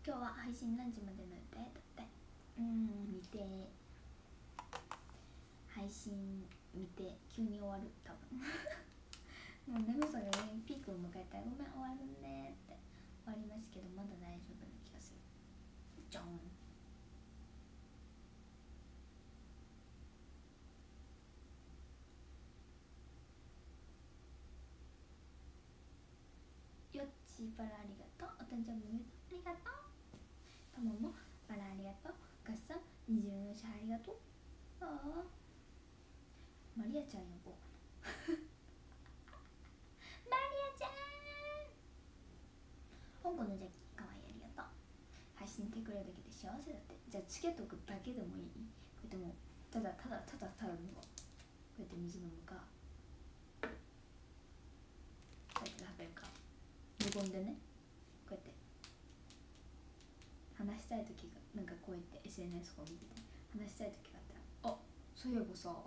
今日は配信何時までの予定だってうん。見て。配信見て。急に終わる。多分。もう眠さがねピークを迎えたらごめん終わるねって。終わりますけどまだ大丈夫な気がする。じゃんよっちバラありがとうお誕生日おめでとうありがとう。とももバラありがとう。ガッサン。24社ありがとう。ああ。マリアちゃん呼ぼう。マリアちゃん。香港のジャッキーかわいいありがとう。配信してくれるだけで幸せだって。じゃあつけとくだけでもいい？こうやってもうただただただただ飲むこうやって水飲むか。こうやって食べるか。無言でね。話したい時がなんかこうやって SNS を見てて話したい時があったらあそういえばさ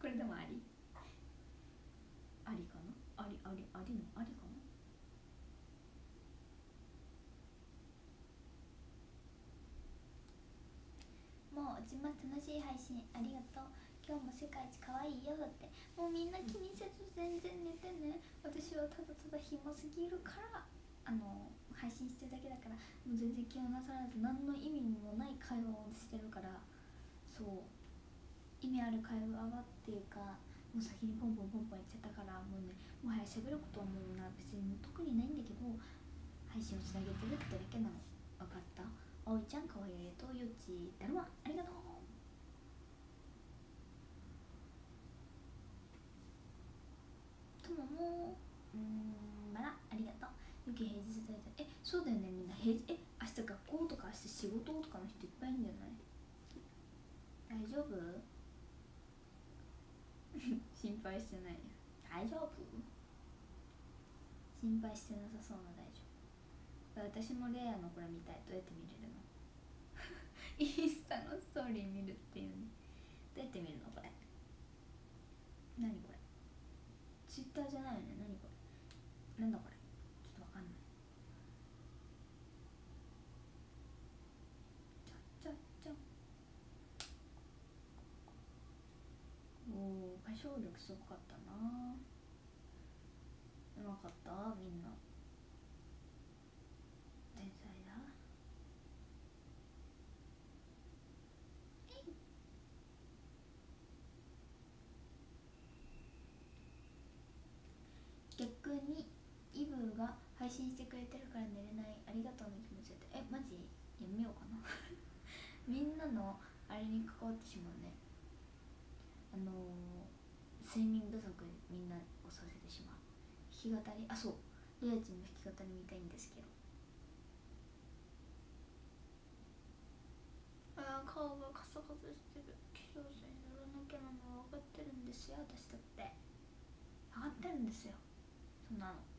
これでもあり？ありかな？ありありありの？ありかな？もう落ちま楽しい配信ありがとう。今日も世界一可愛いよって。もうみんな気にせず全然寝てね。私はただただ暇すぎるからあの配信してるだけだからもう全然気をなさらず何の意味もない会話をしてるからそう。意味ある会話はっていうかもう先にポンポンポンポン言っちゃったからもうねもはや喋ることはもうな別に特にないんだけど配信をつなげてるってだけなの。分かった。あおいちゃんかわいいありがとう。ゆうちだるまありがとう。とももゆき平日そうだよねみんな。平日え明日学校とか明日仕事とかの人いっぱいいるんじゃない？大丈夫？心配してない大丈夫？心配してなさそうな大丈夫。私もレアのこれ見たい。どうやって見れるの？インスタのストーリー見るっていうねどうやって見るのこれ？何これ？ツイッターじゃないよね。何これ？なんだこれちょっとわかんないちゃちゃちゃおお歌唱力すごかったな。うまかった？みんな。天才だ。えい逆にイブが配信してくれてるから寝れない。ありがとうの気持ちだってえマジ？やめようかな。みんなのあれに関わってしまうね。あのー、睡眠不足みんなをさせてしまう。弾き語りあそう。レアちんの弾き語り見たいんですけど。あー顔がカサカサしてる。化粧水塗らなきゃなの分かってるんですよ。私だって。分かってるんですよ。そんなの。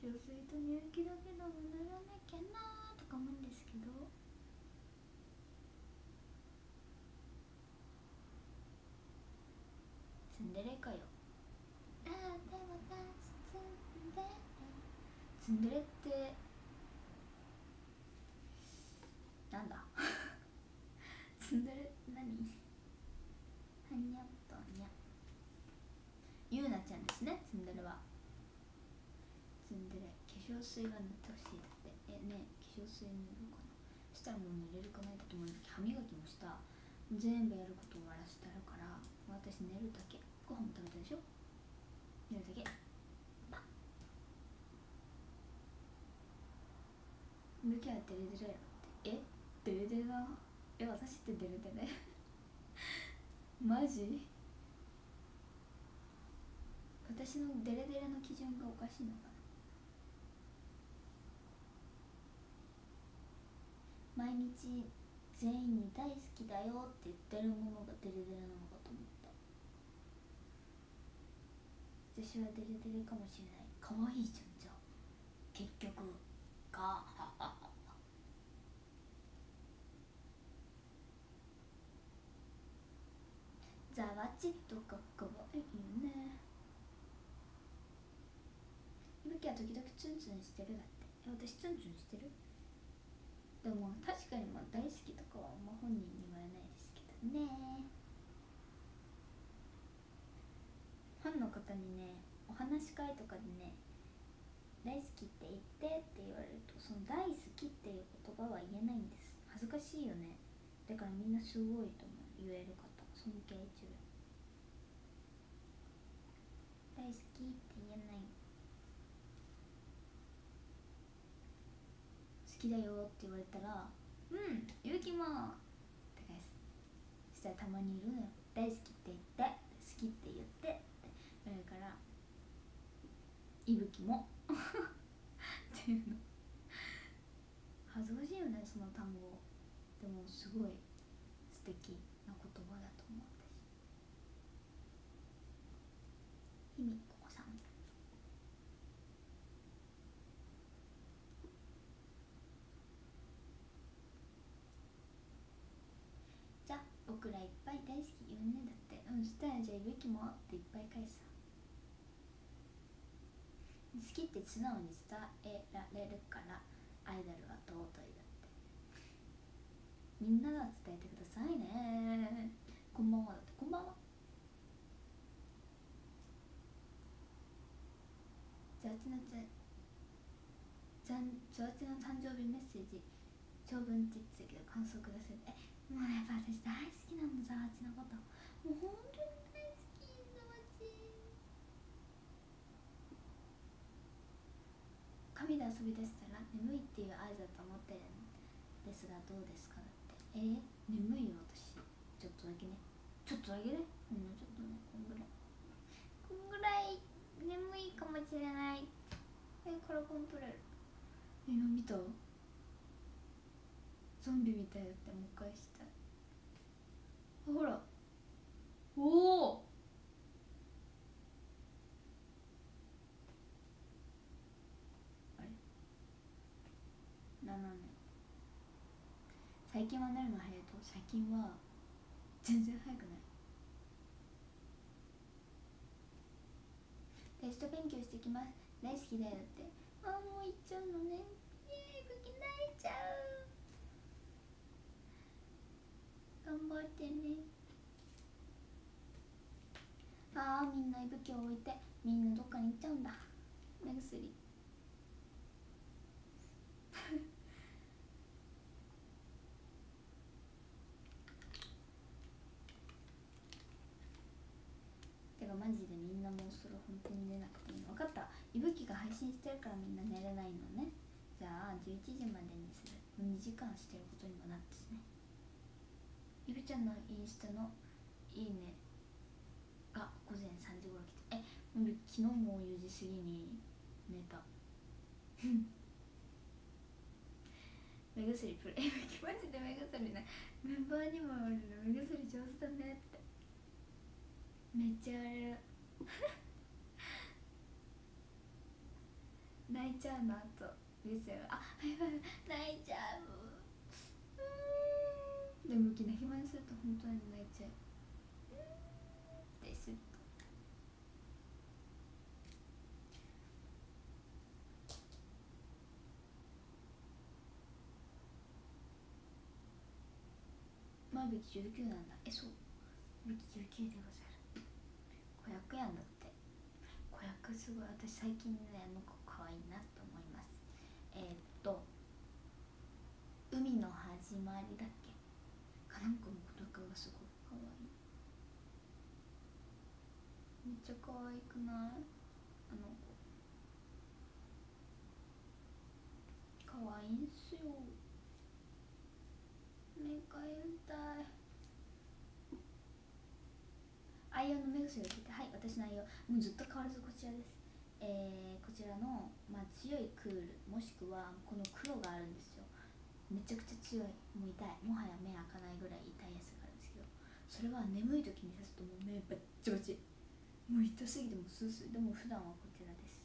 化粧水と乳液だけでも塗らなきゃなーとか思うんですけどツンデレかよあーでも私ツンデレツンデレってなんだツンデレ何はにゃっとにゃゆうなちゃんですねツンデレはツンデレ化粧水が塗ってほしいだってえね化粧水塗ろうかなしたらもう塗れるかないかと思うんだけど歯磨きもした全部やること終わらせてあるから私寝るだけご飯も食べたでしょ寝るだけパッ向きはデレデレやろって。え？デレデレな。え私ってデレデレ？マジ？私のデレデレの基準がおかしいのかな？毎日全員に大好きだよって言ってるものがデレデレなのかと思った。私はデレデレかもしれない。可愛いじゃんじゃあ。結局かざわちとかかわいいよね。いぶきは時々ツンツンしてるだって。え私ツンツンしてる？でも確かにまあ大好きとかはあんま本人に言われないですけどね。ファンの方にねお話し会とかでね大好きって言ってって言われるとその大好きっていう言葉は言えないんです。恥ずかしいよね。だからみんなすごいと思う。言える方。尊敬中大好きって言えない好きだよって言われたら「うんゆうきも」って返す。そしたらたまにいるのよ「大好きって言って」好きって言ってって言われるから「いぶきも」っていうの。恥ずかしいよねその単語。でもすごい素敵な言葉だと思う私。ひみこさんじゃあ僕らいっぱい大好き言うねだって。うんそしたらじゃあいぶきもっていっぱい返す好きって素直に伝えられるからアイドルは尊いだって。みんなが伝えてくださいね。こんばんはだって。こんばんは。ザチのちゃザンザチの誕生日メッセージ長文って言ってたけど感想ください。えもうねやっぱ私大好きなのザワチのこともう本当に大好きザワチ神で遊び出したら眠いっていう合図だと思ってるんですがどうですかだってえー、眠いよ私ちょっとだけねちょっとだけね。ほんちょっとねこんぐらいこんぐらい眠いかもしれない。ええカラコン取れるえの見たゾンビみたいだってもう一回したいあほら。おお。あれ。7年最近はなるの早いと最近は全然早くない。テスト勉強してきます。大好きだよって。あもう行っちゃうのね。イエーイ武器泣いちゃう。頑張ってね。ああみんな武器を置いて。みんなどっかに行っちゃうんだ。目薬。てかマジでみんなもうそろ本当に寝なくていいの。分かった。いぶきが配信してるからみんな寝れないのね。じゃあ11時までにする。2時間してることにもなってしね。いぶちゃんのインスタのいいねが午前3時頃来てえ昨日も4時過ぎに寝た。目薬プレイ。マジで目薬ない。メンバーにも言われる目薬上手だねって。めっちゃあれる。泣いちゃうのあと。ですよあはいはい。泣いちゃうう。でもき泣き真似すると本当に泣いちゃうですまあべき19なんだ。えそう。べき19でござる。子役やんだって子役すごい私最近ねあの子可愛いなと思います。えー、っと海の始まりだっけ？かなんかの子役がすごい可愛い。めっちゃ可愛くない？あの子。可愛いんすよ。目かゆたい愛用の目薬を聞いてはい私の愛用。もうずっと変わらずこちらです。えー、こちらの、まあ、強いクール。もしくはこの黒があるんですめちゃくちゃ強い。もう痛い。もはや目開かないぐらい痛いやつがあるんですけどそれは眠い時に刺すともう目バッチバチ。もう痛すぎてもスースーでも普段はこちらです。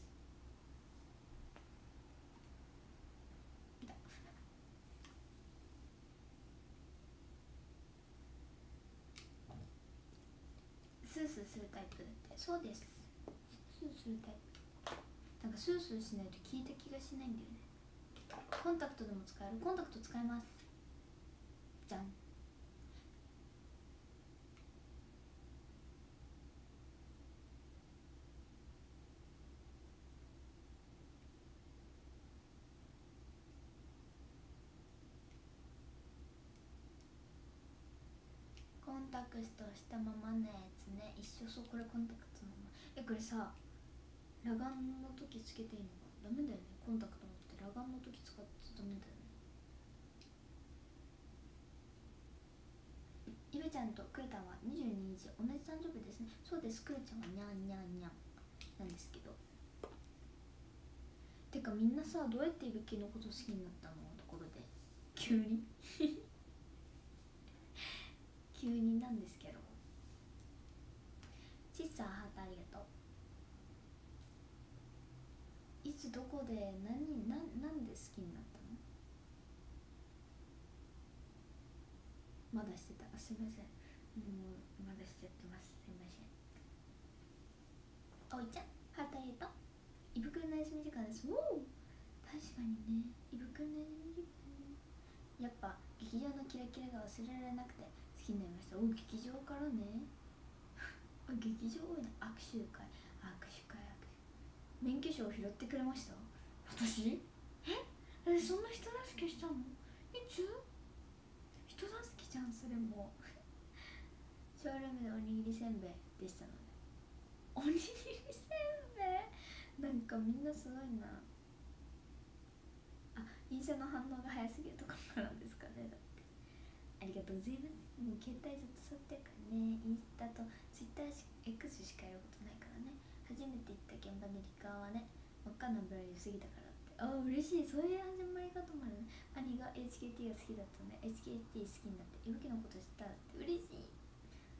痛スースーするタイプだって。そうです。スースーするタイプ。なんかスースーしないと効いた気がしないんだよねコンタクトでも使える？コンタクト使えます。じゃん。コンタクトしたままのやつね。一生そうこれコンタクトのまま。えこれさ裸眼の時つけていいのかダメだよね。コンタクト持って裸眼の時使ってダメだよねイベちゃんとクルタンは22日同じ誕生日ですねそうですクルちゃんはニャンニャンニャンなんですけどてかみんなさどうやってイベキのこと好きになったのところで急に急になんですけどちっさハートありがとういつどこで何ななんで好きになったの？まだしてた？あすいません。もうまだしちゃってます。すいません。おいちゃんハートありがと。う胃袋の休み時間です。おお確かにね。胃袋の休み時間ね。やっぱ劇場のキラキラが忘れられなくて好きになりました。お劇場からね。あ劇場多いな。握手会。免許証を拾ってくれました？私？え？えそんな人助けしたの？いつ？人助けじゃんそれも。ショールームでおにぎりせんべいでしたので。おにぎりせんべい？なんかみんなすごいな。あインスタの反応が早すぎるとかからですかね。だって。ありがとうございます。もう携帯ずっと触ってるからね。インスタとツイッターし X しかやることないから。ね初めて行った現場のリカはね真っ赤なブラリ過ぎたからって。ああ嬉しい。そういう始まり方もあるね。兄が HKT が好きだったね。HKT 好きになっていぶきのこと知ったって。嬉しい。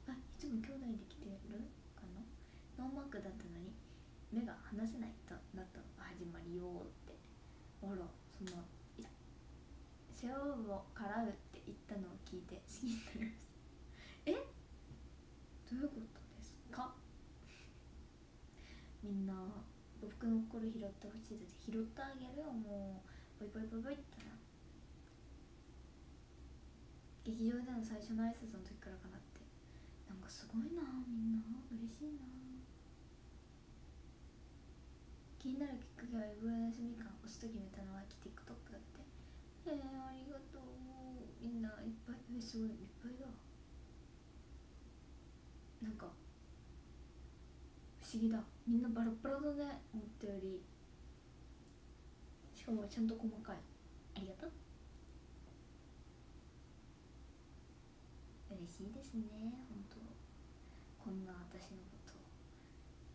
あいつも兄弟できてる？かな？ノーマークだったのに目が離せないとなったの。が始まりよって。あらそのいや世話を払うって言ったのを聞いて好きになりました。え？どういうこと？みんな僕の心拾ってほしいです拾ってあげるよもうボイボイボイボイってな劇場での最初の挨拶の時からかなって。なんかすごいなみんな。嬉しいな。気になるきっかけはエブラ休み間押すと決めたのはき TikTok だって。えー、ありがとう。みんないっぱいえすごいいっぱいだ。なんか不思議だ。みんなバラバラだね思ったより。しかもちゃんと細かい。ありがとう。嬉しいですね本当。こんな私のこと。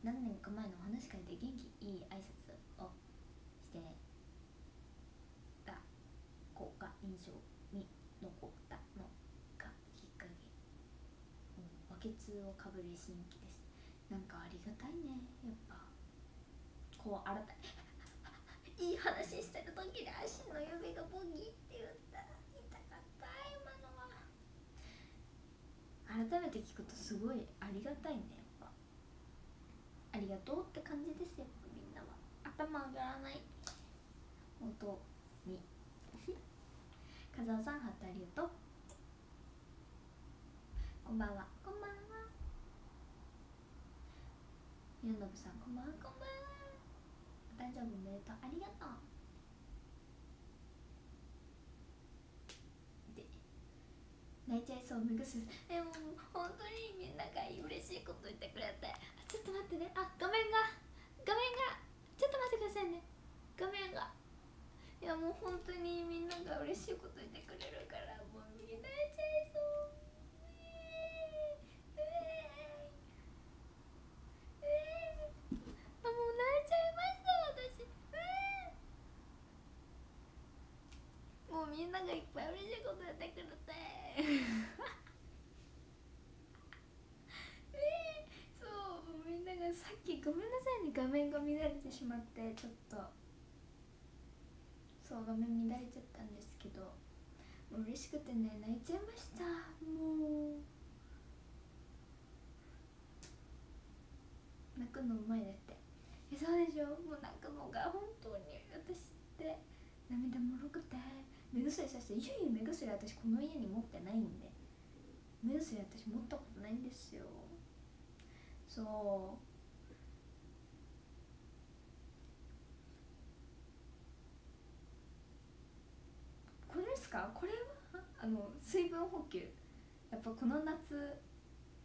何年か前のお話し会で元気いい挨拶をして。た子が印象に残ったのがきっかけ。バケツをかぶる新規です。なんかありがたいねやっぱ。こう改め いい話してる時で足の指がボギーって言った。ら痛かった今のは。改めて聞くとすごいありがたいねやっぱ。ありがとうって感じですよみんなは。頭上がらない。音に。風間さんハートありがとう。こんばんは。こんばんは。ゆうのぶさんこんばんは。こんばんはお誕生日おめでとうありがとう。で泣いちゃいそう？目薬でも本当にみんなが嬉しいこと言ってくれて。ちょっと待ってね。あ画面が。画面が。ちょっと待ってくださいね。画面が。いやもう本当にみんなが嬉しいこと言ってくれるからもうみんな泣いちゃいそうえーえーえーあもう泣いちゃいました私えーもうみんながいっぱい嬉しいことやってくれて。えーそうみんながさっきごめんなさいね画面が乱れてしまってちょっと。そう画面乱れちゃったんですけど。もう嬉しくてね泣いちゃいました。もう。泣くのうまいだって。えそうでしょ？もう泣くのが本当に私って涙もろくて。目薬さしていやいや目薬私この家に持ってないんで。目薬私持ったことないんですよ。そう。これですか？これは？あの水分補給。やっぱこの夏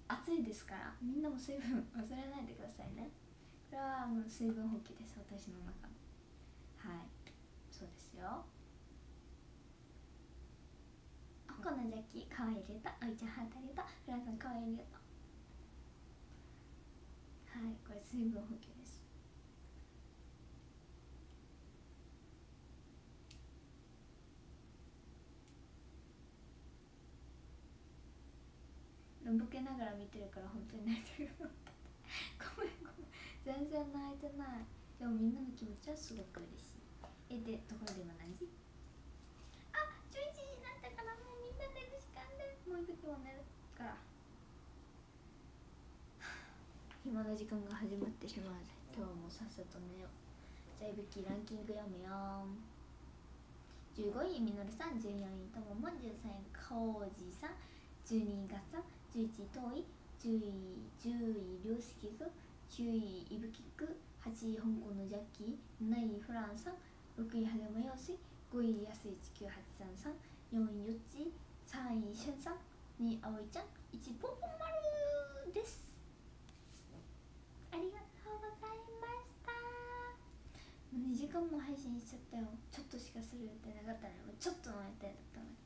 暑いですからみんなも水分忘れないでくださいね。これはあの水分補給です私の中の。はい。そうですよ。このジャッキかわいい入れたあいちゃんハートありがとうフランさんかわいいありがとうはいこれ水分補給です。のぼけながら見てるから本当に泣いてるごめんごめん。全然泣いてない。でもみんなの気持ちはすごく嬉しい。えでところで今何時あ11時になったからもうみんな寝る時間ですもういぶきも寝るから。暇な時間が始まってしまう今日もさっさと寝よう。じゃあいぶきランキング読むよ。15位みのるさん。14位ともも13位こうじさん。12位がさ11位遠い10位10位りょうすけく9位いぶきく8位香港のジャッキー。7位フランさん6位はげまようすい5位やすい19833 4位よっち3位しゅんさん2位あおいちゃん1位ぽんぽんまるです。ありがとうございました。もう2時間も配信しちゃったよ。ちょっとしかする予定なかったのにもうちょっとの予定だったのに。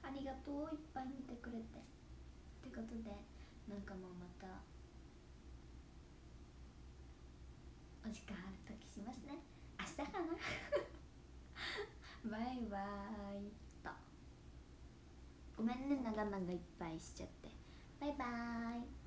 ありがとういっぱい見てくれて。ってことでなんかもうまたお時間ある時しますね。明日かな。バイバイ。ごめんね長々いっぱいしちゃって。バイバイ。